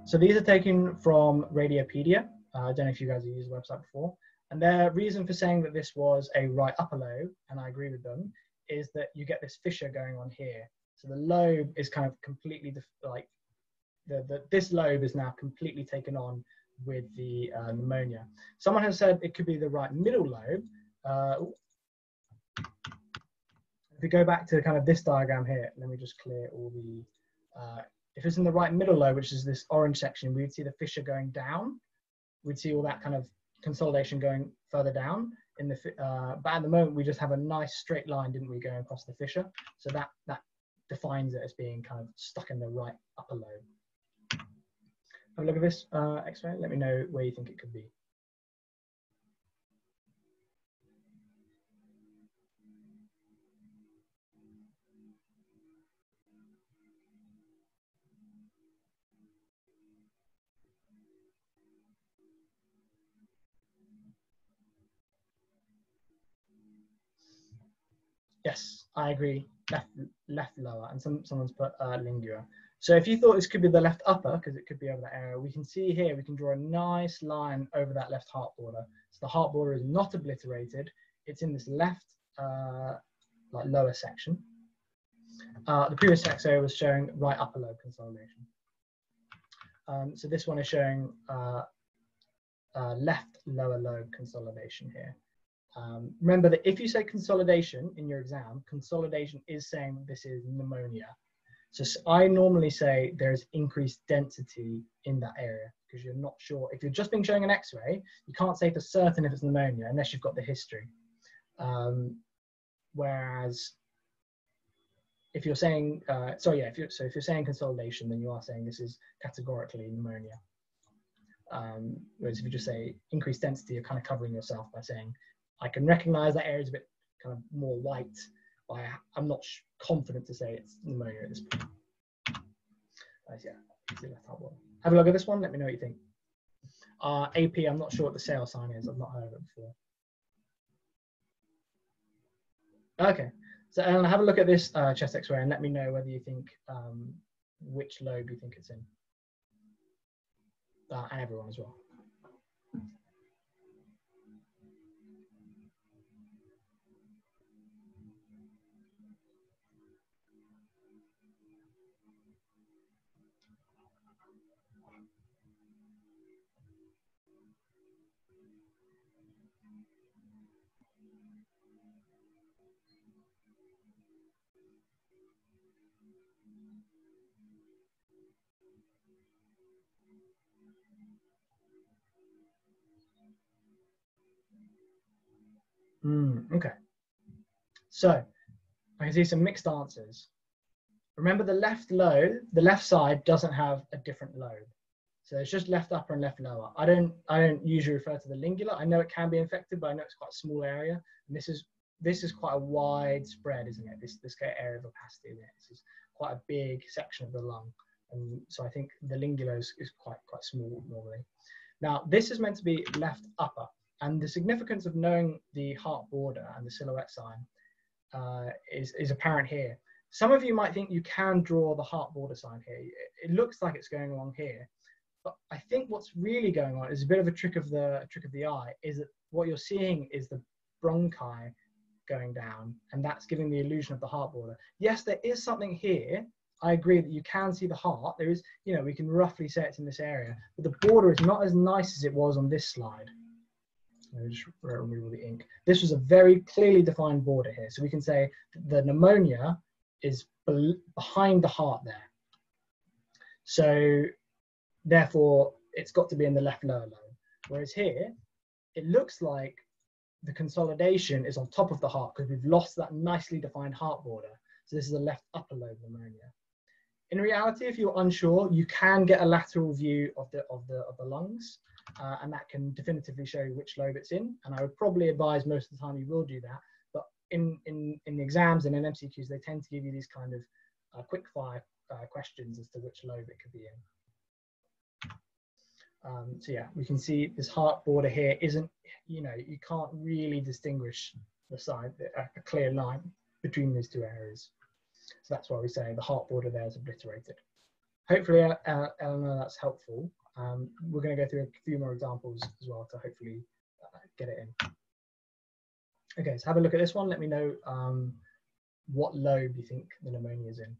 So these are taken from Radiopaedia. Uh, I don't know if you guys have used the website before. And their reason for saying that this was a right upper lobe, and I agree with them, is that you get this fissure going on here. So the lobe is kind of completely like the, the this lobe is now completely taken on with the uh, pneumonia. Someone has said it could be the right middle lobe. Uh, if we go back to kind of this diagram here, let me just clear all the uh, if it's in the right middle low, which is this orange section, we'd see the fissure going down. We'd see all that kind of consolidation going further down in the, uh, but at the moment we just have a nice straight line, didn't we, going across the fissure? So that, that defines it as being kind of stuck in the right upper lobe. Have a look at this uh, x-ray. Let me know where you think it could be. I agree. Left, left lower, and some someone's put uh, lingula. So if you thought this could be the left upper, because it could be over that area, we can see here, we can draw a nice line over that left heart border. So the heart border is not obliterated. It's in this left, uh, like lower section. Uh, the previous X-ray was showing right upper lobe consolidation. Um, so this one is showing uh, uh, left lower lobe consolidation here. Um, remember that if you say consolidation in your exam, consolidation is saying this is pneumonia. So I normally say there's increased density in that area because you're not sure. If you're just being showing an x-ray, you can't say for certain if it's pneumonia unless you've got the history. Um, whereas if you're saying, uh, so yeah, if you're, so if you're saying consolidation, then you are saying this is categorically pneumonia. Um, whereas if you just say increased density, you're kind of covering yourself by saying I can recognize that area is a bit kind of more white, but I, am not confident to say it's pneumonia at this point. Nice, yeah, Have a look at this one. Let me know what you think. Uh, AP, I'm not sure what the sail sign is. I've not heard of it before. Okay, so Ellen, have a look at this uh, chest X-ray and let me know whether you think um, which lobe you think it's in, uh, and everyone as well. Mm, okay. So I can see some mixed answers. Remember the left lobe, the left side doesn't have a different lobe. So it's just left upper and left lower. I don't I don't usually refer to the lingula. I know it can be infected, but I know it's quite a small area. And this is this is quite a wide spread, isn't it? This this area of opacity. This is quite a big section of the lung. And so I think the lingula is, is quite quite small normally. Now this is meant to be left upper. And the significance of knowing the heart border and the silhouette sign uh, is, is apparent here. Some of you might think you can draw the heart border sign here. It, it looks like it's going along here, but I think what's really going on is a bit of a trick of the trick of the eye. Is that what you're seeing is the bronchi going down, and that's giving the illusion of the heart border. Yes, there is something here. I agree that you can see the heart. There is, you know, we can roughly say it's in this area, but the border is not as nice as it was on this slide. Me just remove all the ink. This was a very clearly defined border here. So we can say the pneumonia is behind the heart there. So therefore, it's got to be in the left lower lobe. Whereas here, it looks like the consolidation is on top of the heart because we've lost that nicely defined heart border. So this is a left upper lobe pneumonia. In reality, if you're unsure, you can get a lateral view of the of the of the lungs uh, and that can definitively show you which lobe it's in. And I would probably advise most of the time you will do that. But in, in, in the exams and in MCQs, they tend to give you these kind of uh, quick fire uh, questions as to which lobe it could be in. Um, so yeah, we can see this heart border here isn't, you know, you can't really distinguish the side, a, a clear line between these two areas. So that's why we say the heart border there is obliterated. Hopefully, uh, Eleanor, that's helpful. Um, we're going to go through a few more examples as well to hopefully uh, get it in. Okay, so have a look at this one. Let me know um, what lobe you think the pneumonia is in.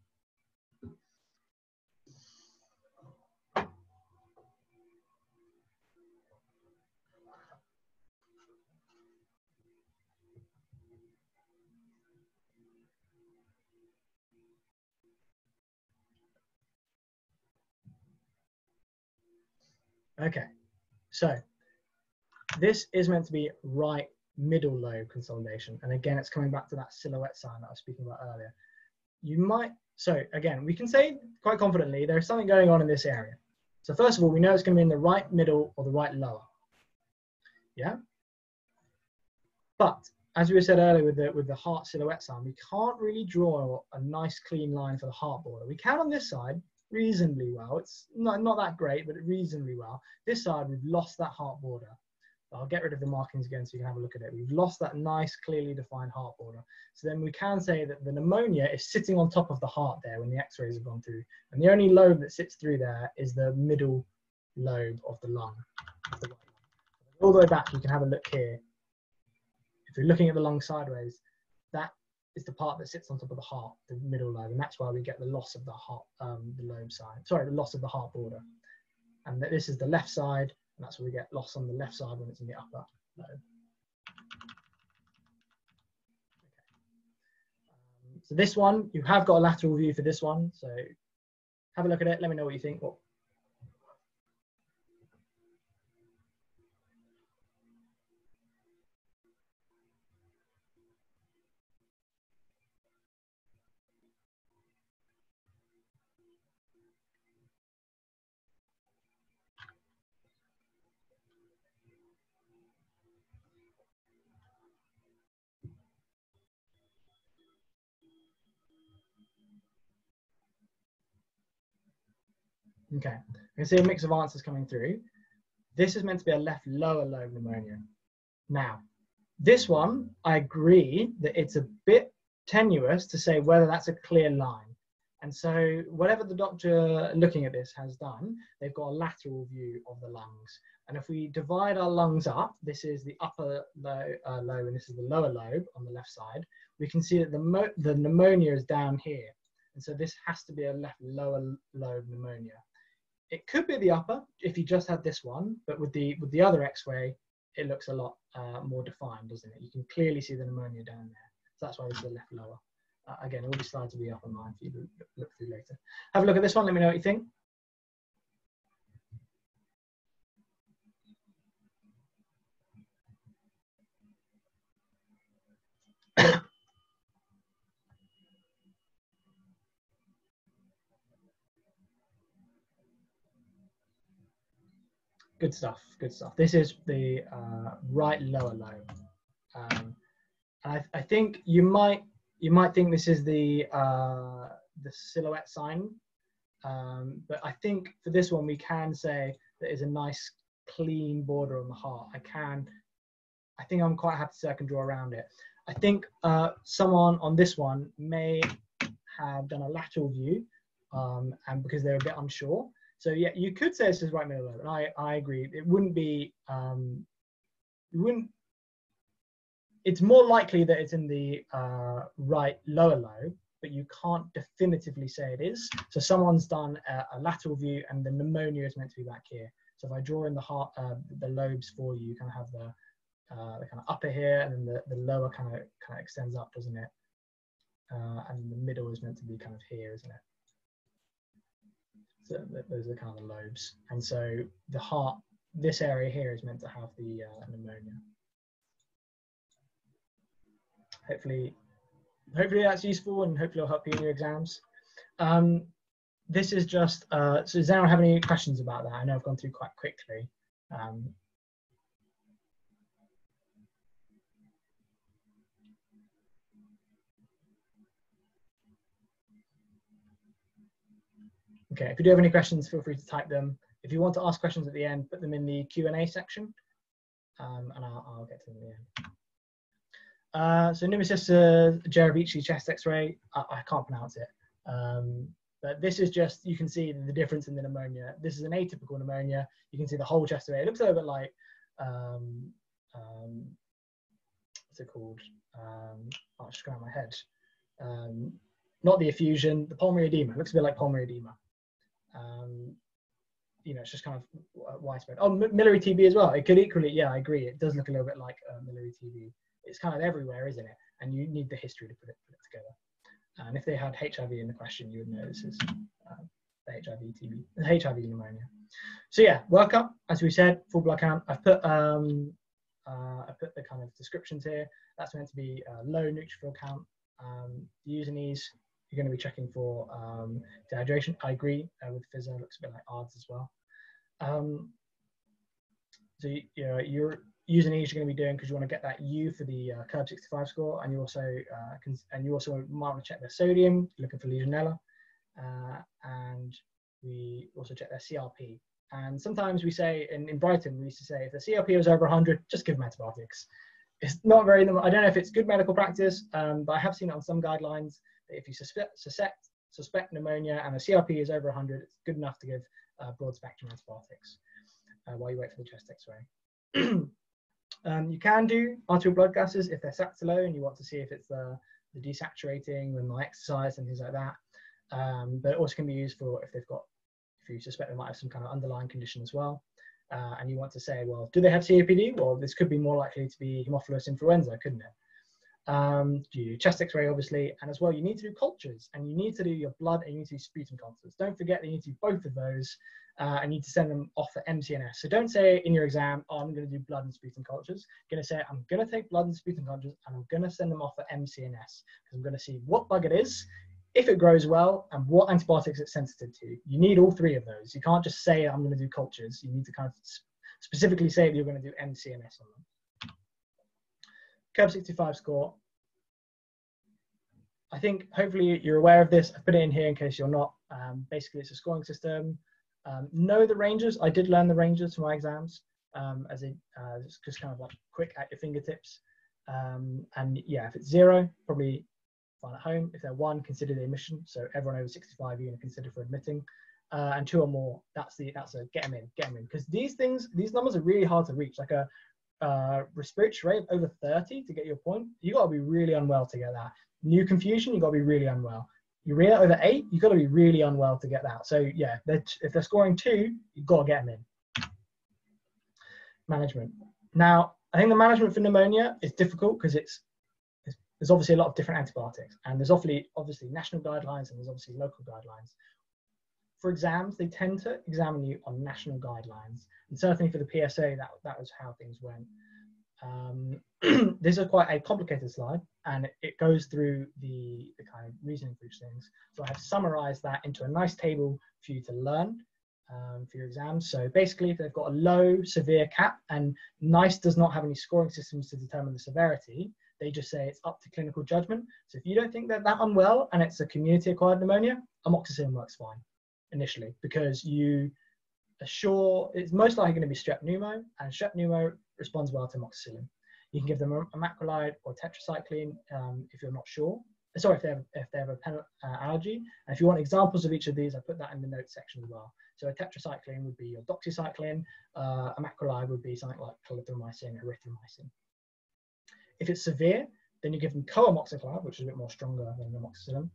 Okay, so this is meant to be right middle lobe consolidation. And again, it's coming back to that silhouette sign that I was speaking about earlier. You might, so again, we can say quite confidently there's something going on in this area. So first of all, we know it's going to be in the right middle or the right lower. Yeah? But as we said earlier with the, with the heart silhouette sign, we can't really draw a nice clean line for the heart border. We can on this side, reasonably well. It's not, not that great, but reasonably well. This side, we've lost that heart border. I'll get rid of the markings again so you can have a look at it. We've lost that nice, clearly defined heart border. So then we can say that the pneumonia is sitting on top of the heart there when the x-rays have gone through. And the only lobe that sits through there is the middle lobe of the lung. All the way back, you can have a look here. If you're looking at the lung sideways, that is the part that sits on top of the heart, the middle lobe, and that's why we get the loss of the heart, um, the lobe side. Sorry, the loss of the heart border. And that this is the left side, and that's where we get loss on the left side when it's in the upper lobe. Um, so this one, you have got a lateral view for this one. So have a look at it. Let me know what you think. What Okay, I can see a mix of answers coming through. This is meant to be a left lower lobe pneumonia. Now, this one, I agree that it's a bit tenuous to say whether that's a clear line. And so whatever the doctor looking at this has done, they've got a lateral view of the lungs. And if we divide our lungs up, this is the upper lobe, uh, lobe and this is the lower lobe on the left side, we can see that the, the pneumonia is down here. And so this has to be a left lower lobe pneumonia. It could be the upper if you just had this one, but with the with the other X-ray, it looks a lot uh, more defined, doesn't it? You can clearly see the pneumonia down there. So that's why this is the left lower. Uh, again, all these slides will be up online for you to look through later. Have a look at this one. Let me know what you think. Good stuff. Good stuff. This is the uh, right lower lobe. Um, I, I, think you might you might think this is the uh, the silhouette sign, um, but I think for this one we can say that is a nice clean border on the heart. I can, I think I'm quite happy to say I can draw around it. I think uh, someone on this one may have done a lateral view, um, and because they're a bit unsure. So yeah, you could say this is right middle and I, I agree. It wouldn't be, um, it wouldn't, it's more likely that it's in the uh, right lower lobe, but you can't definitively say it is. So someone's done a, a, lateral view and the pneumonia is meant to be back here. So if I draw in the heart, uh, the lobes for you, you kind of have the, uh, the kind of upper here and then the, the lower kind of kind of extends up, doesn't it? Uh, and the middle is meant to be kind of here, isn't it? Those are kind of the lobes. And so the heart, this area here is meant to have the uh, pneumonia. Hopefully, hopefully that's useful and hopefully it'll help you in your exams. Um, this is just, uh, so does anyone have any questions about that? I know I've gone through quite quickly. Um, Okay, if you do have any questions, feel free to type them. If you want to ask questions at the end, put them in the Q&A section, um, and I'll, I'll, get to them at the end. Uh, so Pneumocystis uh, jirovecii chest X-ray, I, I, can't pronounce it. Um, but this is just, you can see the difference in the pneumonia. This is an atypical pneumonia. You can see the whole chest array. It looks a little bit like, um, um, what's it called? Um, I'll just grab my head. Um, not the effusion, the pulmonary edema. It looks a bit like pulmonary edema. Um, you know, it's just kind of widespread. Oh, miliary TB as well. It could equally, yeah, I agree. It does look a little bit like uh, miliary TB. It's kind of everywhere, isn't it? And you need the history to put it, put it together. And if they had HIV in the question, you would know this is uh, the HIV TB, the HIV pneumonia. So yeah, workup, as we said, full blood count. I've put um, uh, I put the kind of descriptions here. That's meant to be low neutrophil count. Um, U&Es, you're going to be checking for um, dehydration. I agree uh, with Fizzer, looks a bit like ARDS as well. Um, so you, you're U&Es you're going to be doing because you want to get that U for the uh, CURB 65 score, and you also uh, can, and you also might want to check their sodium, looking for Legionella, uh, and we also check their CRP. And sometimes we say in, in Brighton we used to say if the CRP was over 100, just give them antibiotics. It's not very. I don't know if it's good medical practice, um, but I have seen it on some guidelines if you suspect suspect, pneumonia and the CRP is over 100, it's good enough to give uh, broad spectrum antibiotics uh, while you wait for the chest X-ray. Um, you can do arterial blood gases if they're sat low and you want to see if it's the, the desaturating when my exercise and things like that. Um, but it also can be used for if they've got, if you suspect they might have some kind of underlying condition as well. Uh, and you want to say, well, do they have COPD? Well, this could be more likely to be Haemophilus influenza, couldn't it? Um, do chest x-ray, obviously, and as well, you need to do cultures and you need to do your blood and you need to do sputum cultures. Don't forget that you need to do both of those uh, and need to send them off for MC&S. So don't say in your exam, oh, I'm going to do blood and sputum cultures. You're going to say, I'm going to take blood and sputum cultures and I'm going to send them off for MC&S because I'm going to see what bug it is, if it grows well, and what antibiotics it's sensitive to. You need all three of those. You can't just say, I'm going to do cultures. You need to kind of specifically say that you're going to do MC&S on them. CURB 65 score. I think hopefully you're aware of this. I've put it in here in case you're not. Um, basically, it's a scoring system. Um, know the ranges. I did learn the ranges for my exams um, as a uh, just kind of like quick at your fingertips. Um, and yeah, if it's zero, probably fine at home. If they're one, consider the admission. So everyone over 65, you're going to consider for admitting. Uh, and two or more, that's the that's a get them in, get them in. Because these things, these numbers are really hard to reach. Like a uh, respiratory rate of over 30 to get your point, you got to be really unwell to get that. New confusion, you got to be really unwell urea over eight, you've got to be really unwell to get that. So yeah, they're if they're scoring two, you've got to get them in. Management. Now, I think the management for pneumonia is difficult because it's, there's obviously a lot of different antibiotics, and there's obviously obviously national guidelines and there's obviously local guidelines. For exams, they tend to examine you on national guidelines, and certainly for the PSA, that that was how things went. Um, this is quite a complicated slide and it goes through the, the kind of reasoning for each things. So I have summarized that into a nice table for you to learn um, for your exams. So basically, if they've got a low severe CAP and NICE does not have any scoring systems to determine the severity, they just say it's up to clinical judgment. So if you don't think they're that unwell and it's a community acquired pneumonia, amoxicillin works fine initially because you assure it's most likely going to be strep pneumo and strep pneumo responds well to amoxicillin. You can give them a macrolide or tetracycline um, if you're not sure. Sorry, if they have, if they have a pen, uh, allergy. And if you want examples of each of these, I put that in the notes section as well. So a tetracycline would be your doxycycline. Uh, a macrolide would be something like clarithromycin, erythromycin. If it's severe, then you give them co-amoxiclav, which is a bit more stronger than amoxicillin,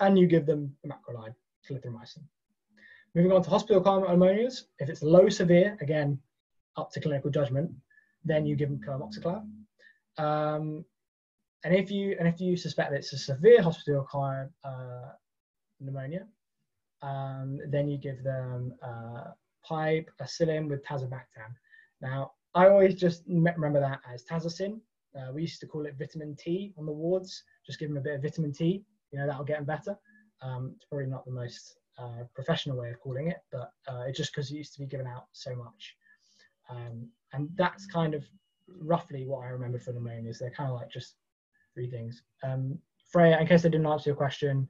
and you give them a macrolide, clarithromycin. Moving on to hospital pneumonias, if it's low severe, again, up to clinical judgment, then you give them co-amoxiclav. Um, and if you and if you suspect that it's a severe hospital acquired uh, pneumonia, um, then you give them uh, pipe, acillin with tazobactam. Now, I always just remember that as tazocin. Uh, we used to call it vitamin T on the wards. Just give them a bit of vitamin T. You know that'll get them better. Um, it's probably not the most uh, professional way of calling it, but uh, it's just because it used to be given out so much. Um, and that's kind of roughly what I remember for pneumonias. They're kind of like just three things. Um, Freya, in case I didn't answer your question,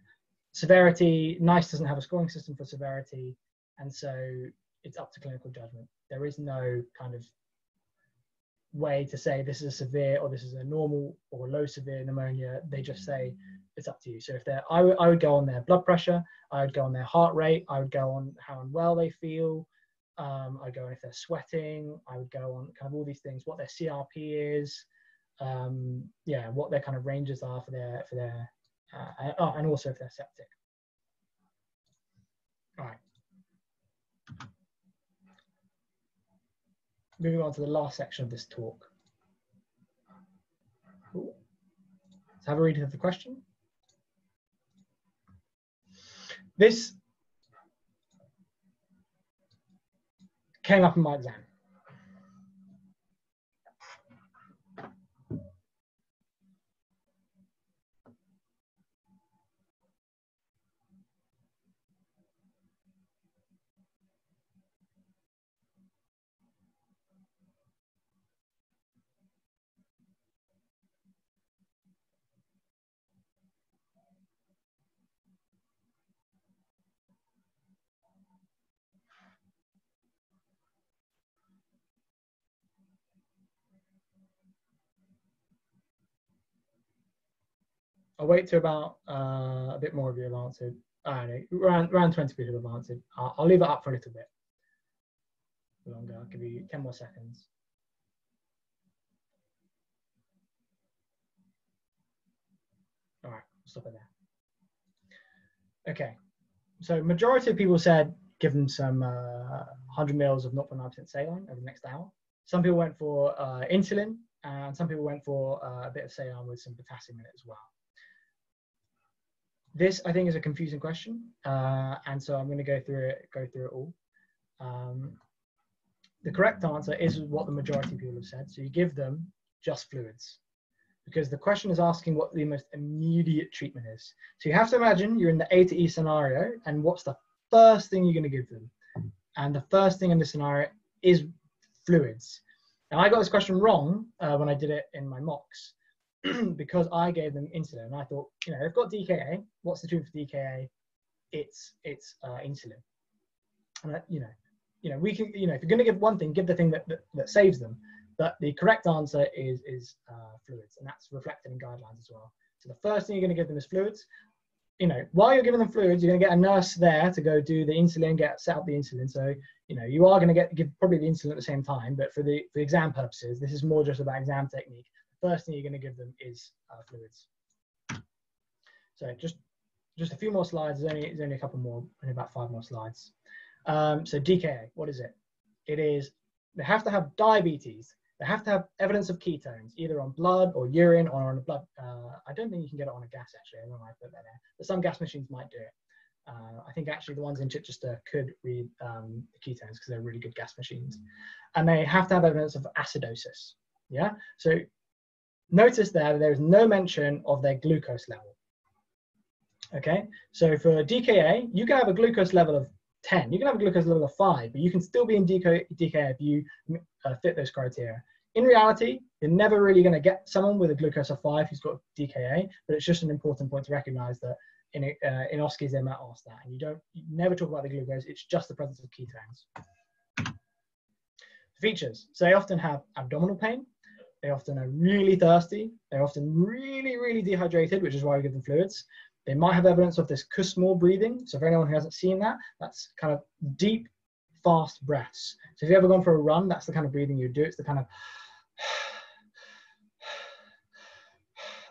severity, NICE doesn't have a scoring system for severity, and so it's up to clinical judgment. There is no kind of way to say this is a severe or this is a normal or low severe pneumonia. They just say it's up to you. So if they're, I, w- I would go on their blood pressure, I would go on their heart rate, I would go on how unwell they feel, um, I'd go on if they're sweating, I would go on kind of all these things, what their CRP is, um, yeah, what their kind of ranges are for their for their, uh, oh, and also if they're septic. All right. Moving on to the last section of this talk. Let's have a read of the question. This came up in my exam. I'll wait to about uh, a bit more of you have answered. I know, around, around 20 people have answered. I'll, I'll leave it up for a little bit longer. I'll give you 10 more seconds. All right, stop it there. Okay, so majority of people said give them some uh, 100 mils of 0.9% saline over the next hour. Some people went for uh, insulin, and some people went for uh, a bit of saline with some potassium in it as well. This, I think, is a confusing question, uh, and so I'm going to go through it, go through it all. Um, the correct answer is what the majority of people have said. So you give them just fluids, because the question is asking what the most immediate treatment is. So you have to imagine you're in the A to E scenario, and what's the first thing you're going to give them? And the first thing in this scenario is fluids. Now I got this question wrong uh, when I did it in my mocks. because I gave them insulin. I thought, you know, they've got DKA. What's the treatment for DKA? It's it's uh, insulin. And you know, you know, we can, you know, if you're going to give one thing, give the thing that, that, that saves them. But the correct answer is is uh, fluids, and that's reflected in guidelines as well. So the first thing you're going to give them is fluids. You know, while you're giving them fluids, you're going to get a nurse there to go do the insulin, get set up the insulin. So you know, you are going to get give probably the insulin at the same time. But for the for exam purposes, this is more just about exam technique first thing you're going to give them is uh, fluids. So just just a few more slides. There's only, there's only a couple more, only about five more slides. Um, so DKA, what is it? It is, they have to have diabetes. They have to have evidence of ketones, either on blood or urine or on a blood. Uh, I don't think you can get it on a gas, actually. I don't know I put that there. But some gas machines might do it. Uh, I think actually the ones in Chichester could read um, the ketones because they're really good gas machines. And they have to have evidence of acidosis. Yeah, so notice there that there is no mention of their glucose level. Okay, so for DKA, you can have a glucose level of 10. You can have a glucose level of 5, but you can still be in DK, DKA if you uh, fit those criteria. In reality, you're never really going to get someone with a glucose of 5 who's got DKA, but it's just an important point to recognize that in, uh, in OSCEs they might ask that. And you don't you never talk about the glucose, it's just the presence of ketones. Features. So they often have abdominal pain, they often are really thirsty, they're often really, really dehydrated, which is why we give them fluids. They might have evidence of this Kussmaul breathing. So for anyone who hasn't seen that, that's kind of deep, fast breaths. So if you've ever gone for a run, that's the kind of breathing you do. It's the kind of,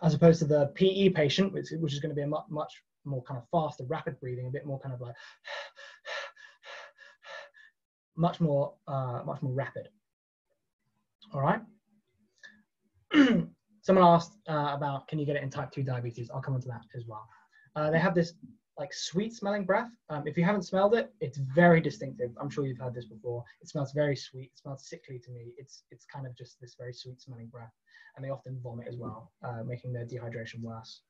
as opposed to the PE patient, which, which is going to be a much, much more kind of faster, rapid breathing, a bit more kind of like, much more, uh, much more rapid. All right. Someone asked uh, about can you get it in type 2 diabetes? I'll come on to that as well. Uh, they have this like sweet smelling breath. Um, if you haven't smelled it, it's very distinctive. I'm sure you've heard this before. It smells very sweet. It smells sickly to me. It's it's kind of just this very sweet smelling breath, and they often vomit as well, uh, making their dehydration worse.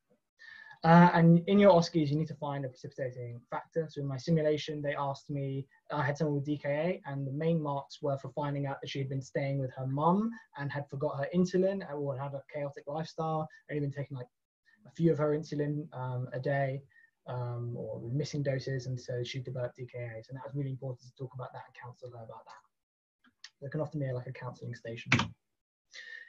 Uh, and in your OSCEs, you need to find a precipitating factor. So in my simulation, they asked me, I had someone with DKA, and the main marks were for finding out that she had been staying with her mum and had forgot her insulin or had a chaotic lifestyle, and been taking like a few of her insulin um, a day um, or missing doses, and so she developed DKAs. And that was really important to talk about that and counsel her about that. There can often be like a counseling station.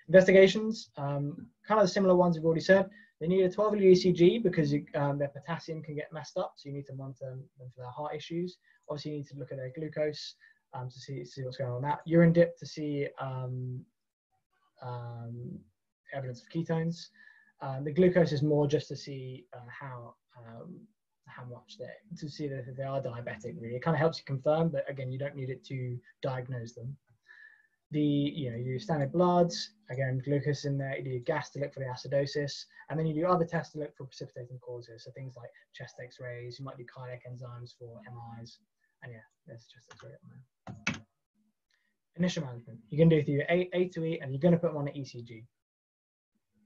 Investigations, um, kind of the similar ones we've already said. They need a 12 lead ECG because um, their potassium can get messed up, so you need to monitor them for their heart issues. Obviously, you need to look at their glucose um, to see, see what's going on that. Urine dip to see um, um evidence of ketones. Um, the glucose is more just to see uh, how um, how much they to see that they are diabetic. Really, it kind of helps you confirm, but again, you don't need it to diagnose them. The you know you standard bloods again glucose in there. You do gas to look for the acidosis, and then you do other tests to look for precipitating causes. So things like chest X-rays. You might do cardiac enzymes for MIs, and yeah, there's chest X-ray on there. Initial management. You can do through A, A to E, and you're going to put them on an ECG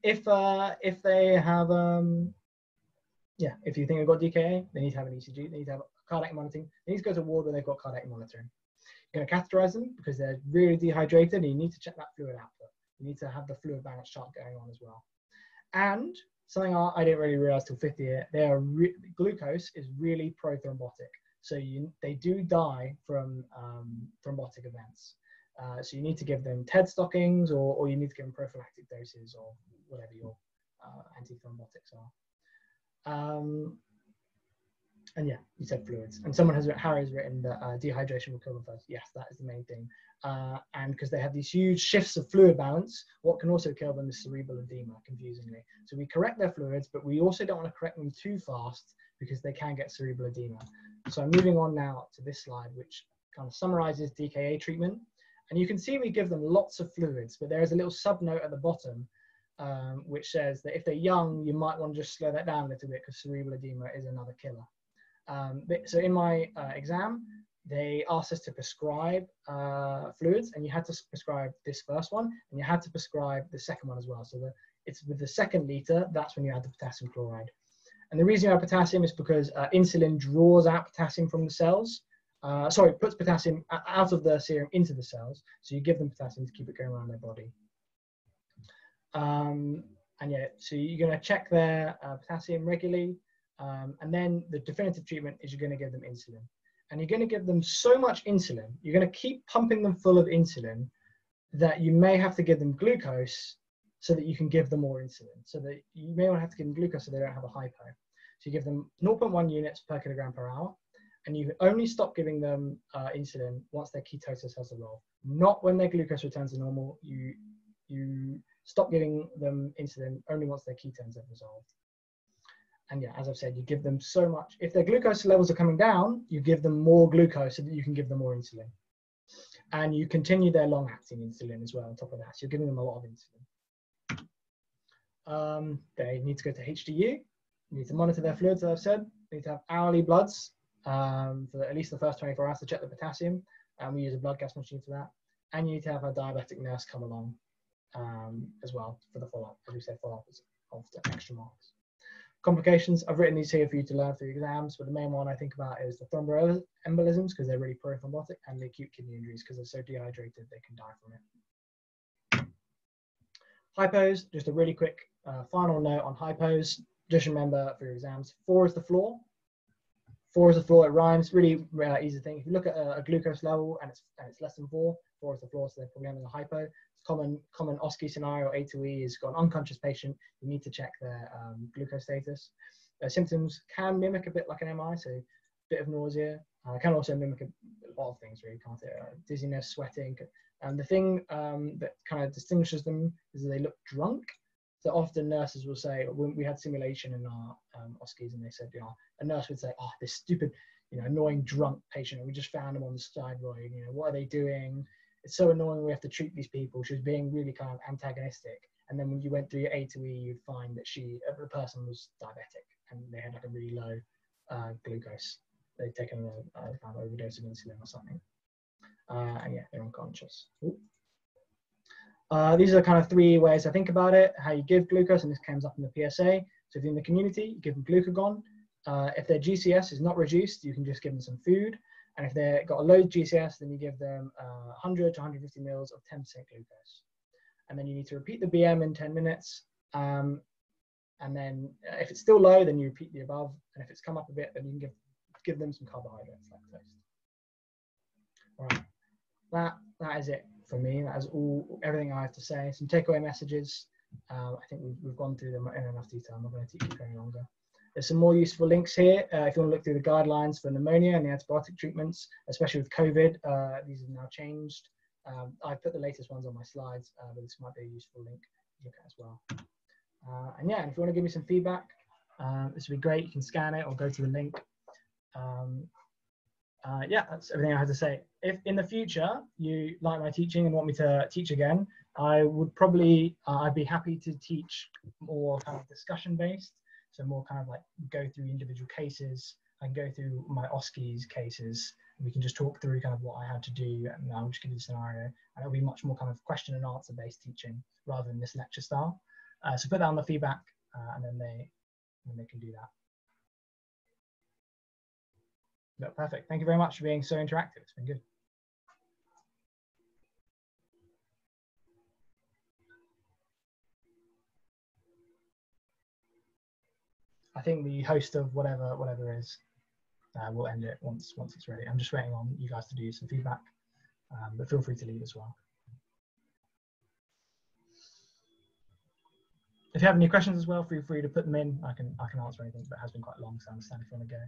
if uh, if they have um, yeah, if you think they've got DKA, they need to have an ECG. They need to have cardiac monitoring. They need to go to ward when they've got cardiac monitoring. Going to catheterize them because they're really dehydrated, and you need to check that fluid output. You need to have the fluid balance chart going on as well. And something I didn't really realize till 50 year, they are glucose is really prothrombotic. So you, they do die from um, thrombotic events. Uh, so you need to give them TED stockings or, or you need to give them prophylactic doses or whatever your uh, antithrombotics are. Um, and yeah, you said fluids. And someone has Harry's written that uh, dehydration will kill them first. Yes, that is the main thing. Uh, and because they have these huge shifts of fluid balance, what can also kill them is cerebral edema, confusingly. So we correct their fluids, but we also don't want to correct them too fast because they can get cerebral edema. So I'm moving on now to this slide, which kind of summarizes DKA treatment. And you can see we give them lots of fluids, but there is a little sub note at the bottom um, which says that if they're young, you might want to just slow that down a little bit because cerebral edema is another killer. Um, so in my uh, exam, they asked us to prescribe uh, fluids, and you had to prescribe this first one, and you had to prescribe the second one as well. So the, it's with the second liter, that's when you add the potassium chloride. And the reason you add potassium is because uh, insulin draws out potassium from the cells. Uh, sorry, puts potassium out of the serum into the cells. So you give them potassium to keep it going around their body. Um, and yeah, so you're going to check their uh, potassium regularly. Um, and then the definitive treatment is you're going to give them insulin. And you're going to give them so much insulin, you're going to keep pumping them full of insulin that you may have to give them glucose so that you can give them more insulin. So that you may want to have to give them glucose so they don't have a hypo. So you give them 0.1 units per kilogram per hour, and you only stop giving them uh, insulin once their ketosis has evolved. Not when their glucose returns to normal. You you stop giving them insulin only once their ketones have resolved. And yeah, as I've said, you give them so much. If their glucose levels are coming down, you give them more glucose so that you can give them more insulin. And you continue their long acting insulin as well on top of that. So you're giving them a lot of insulin. Um, they need to go to HDU. You need to monitor their fluids, as I've said. They need to have hourly bloods um, for at least the first 24 hours to check the potassium. And we use a blood gas machine for that. And you need to have a diabetic nurse come along um, as well for the follow-up. As we said, follow-up is of the extra marks. Complications, I've written these here for you to learn for the exams, but the main one I think about is the thromboembolisms because they're really prothrombotic and the acute kidney injuries because they're so dehydrated they can die from it. Hypos, just a really quick uh, final note on hypos. Just remember for your exams, four is the floor. Four is the floor, it rhymes, really uh, easy thing. If you look at a, a, glucose level and it's, and it's less than four, four is the floor, so they're probably having a hypo It's common common OSCE scenario, A to E, is got an unconscious patient. You need to check their um, glucose status. Uh, symptoms can mimic a bit like an MI, so a bit of nausea. Uh, can also mimic a, lot of things, really, can't it? Uh, dizziness, sweating. And the thing um, that kind of distinguishes them is they look drunk. So often nurses will say, when we had simulation in our um, OSCEs, and they said, you know, a nurse would say, oh, this stupid, you know, annoying drunk patient, we just found them on the side road. You know, what are they doing? it's so annoying we have to treat these people. She was being really kind of antagonistic. And then when you went through your A to E, you'd find that she, uh, the person was diabetic and they had like a really low uh, glucose. They'd taken a, overdose of insulin or something. Uh, and yeah, they're unconscious. Uh, these are kind of three ways I think about it. How you give glucose, and this comes up in the PSA. So if you're in the community, you give them glucagon. Uh, if their GCS is not reduced, you can just give them some food. And if they've got a low GCS, then you give them uh, 100 to 150 mils of 10% glucose. And then you need to repeat the BM in 10 minutes. Um, and then uh, if it's still low, then you repeat the above. And if it's come up a bit, then you can give, give them some carbohydrates, lactose. All right, that, that is it for me. That is all, everything I have to say. Some takeaway messages. Uh, I think we've, we've gone through them in enough detail. I'm not going to you any longer. There's some more useful links here uh, if you want to look through the guidelines for pneumonia and the antibiotic treatments, especially with COVID. Uh, these have now changed. Um, I put the latest ones on my slides, uh, but this might be a useful link to look at as well. Uh, and yeah, if you want to give me some feedback, uh, this would be great. You can scan it or go to the link. Um, uh, yeah, that's everything I had to say. If in the future you like my teaching and want me to teach again, I would probably, I'd be happy to teach more kind of discussion based so more kind of like go through individual cases. I can go through my OSCEs cases and we can just talk through kind of what I had to do and I'll just give you the scenario. And it'll be much more kind of question and answer based teaching rather than this lecture style. Uh, so put that on the feedback uh, and then they, then they can do that. No, perfect. Thank you very much for being so interactive. It's been good. I think the host of whatever whatever is uh, will end it once once it's ready. I'm just waiting on you guys to do some feedback, um, but feel free to leave as well. If you have any questions as well, feel free to put them in. I can I can answer anything, but it has been quite long, so I understand if you want to go.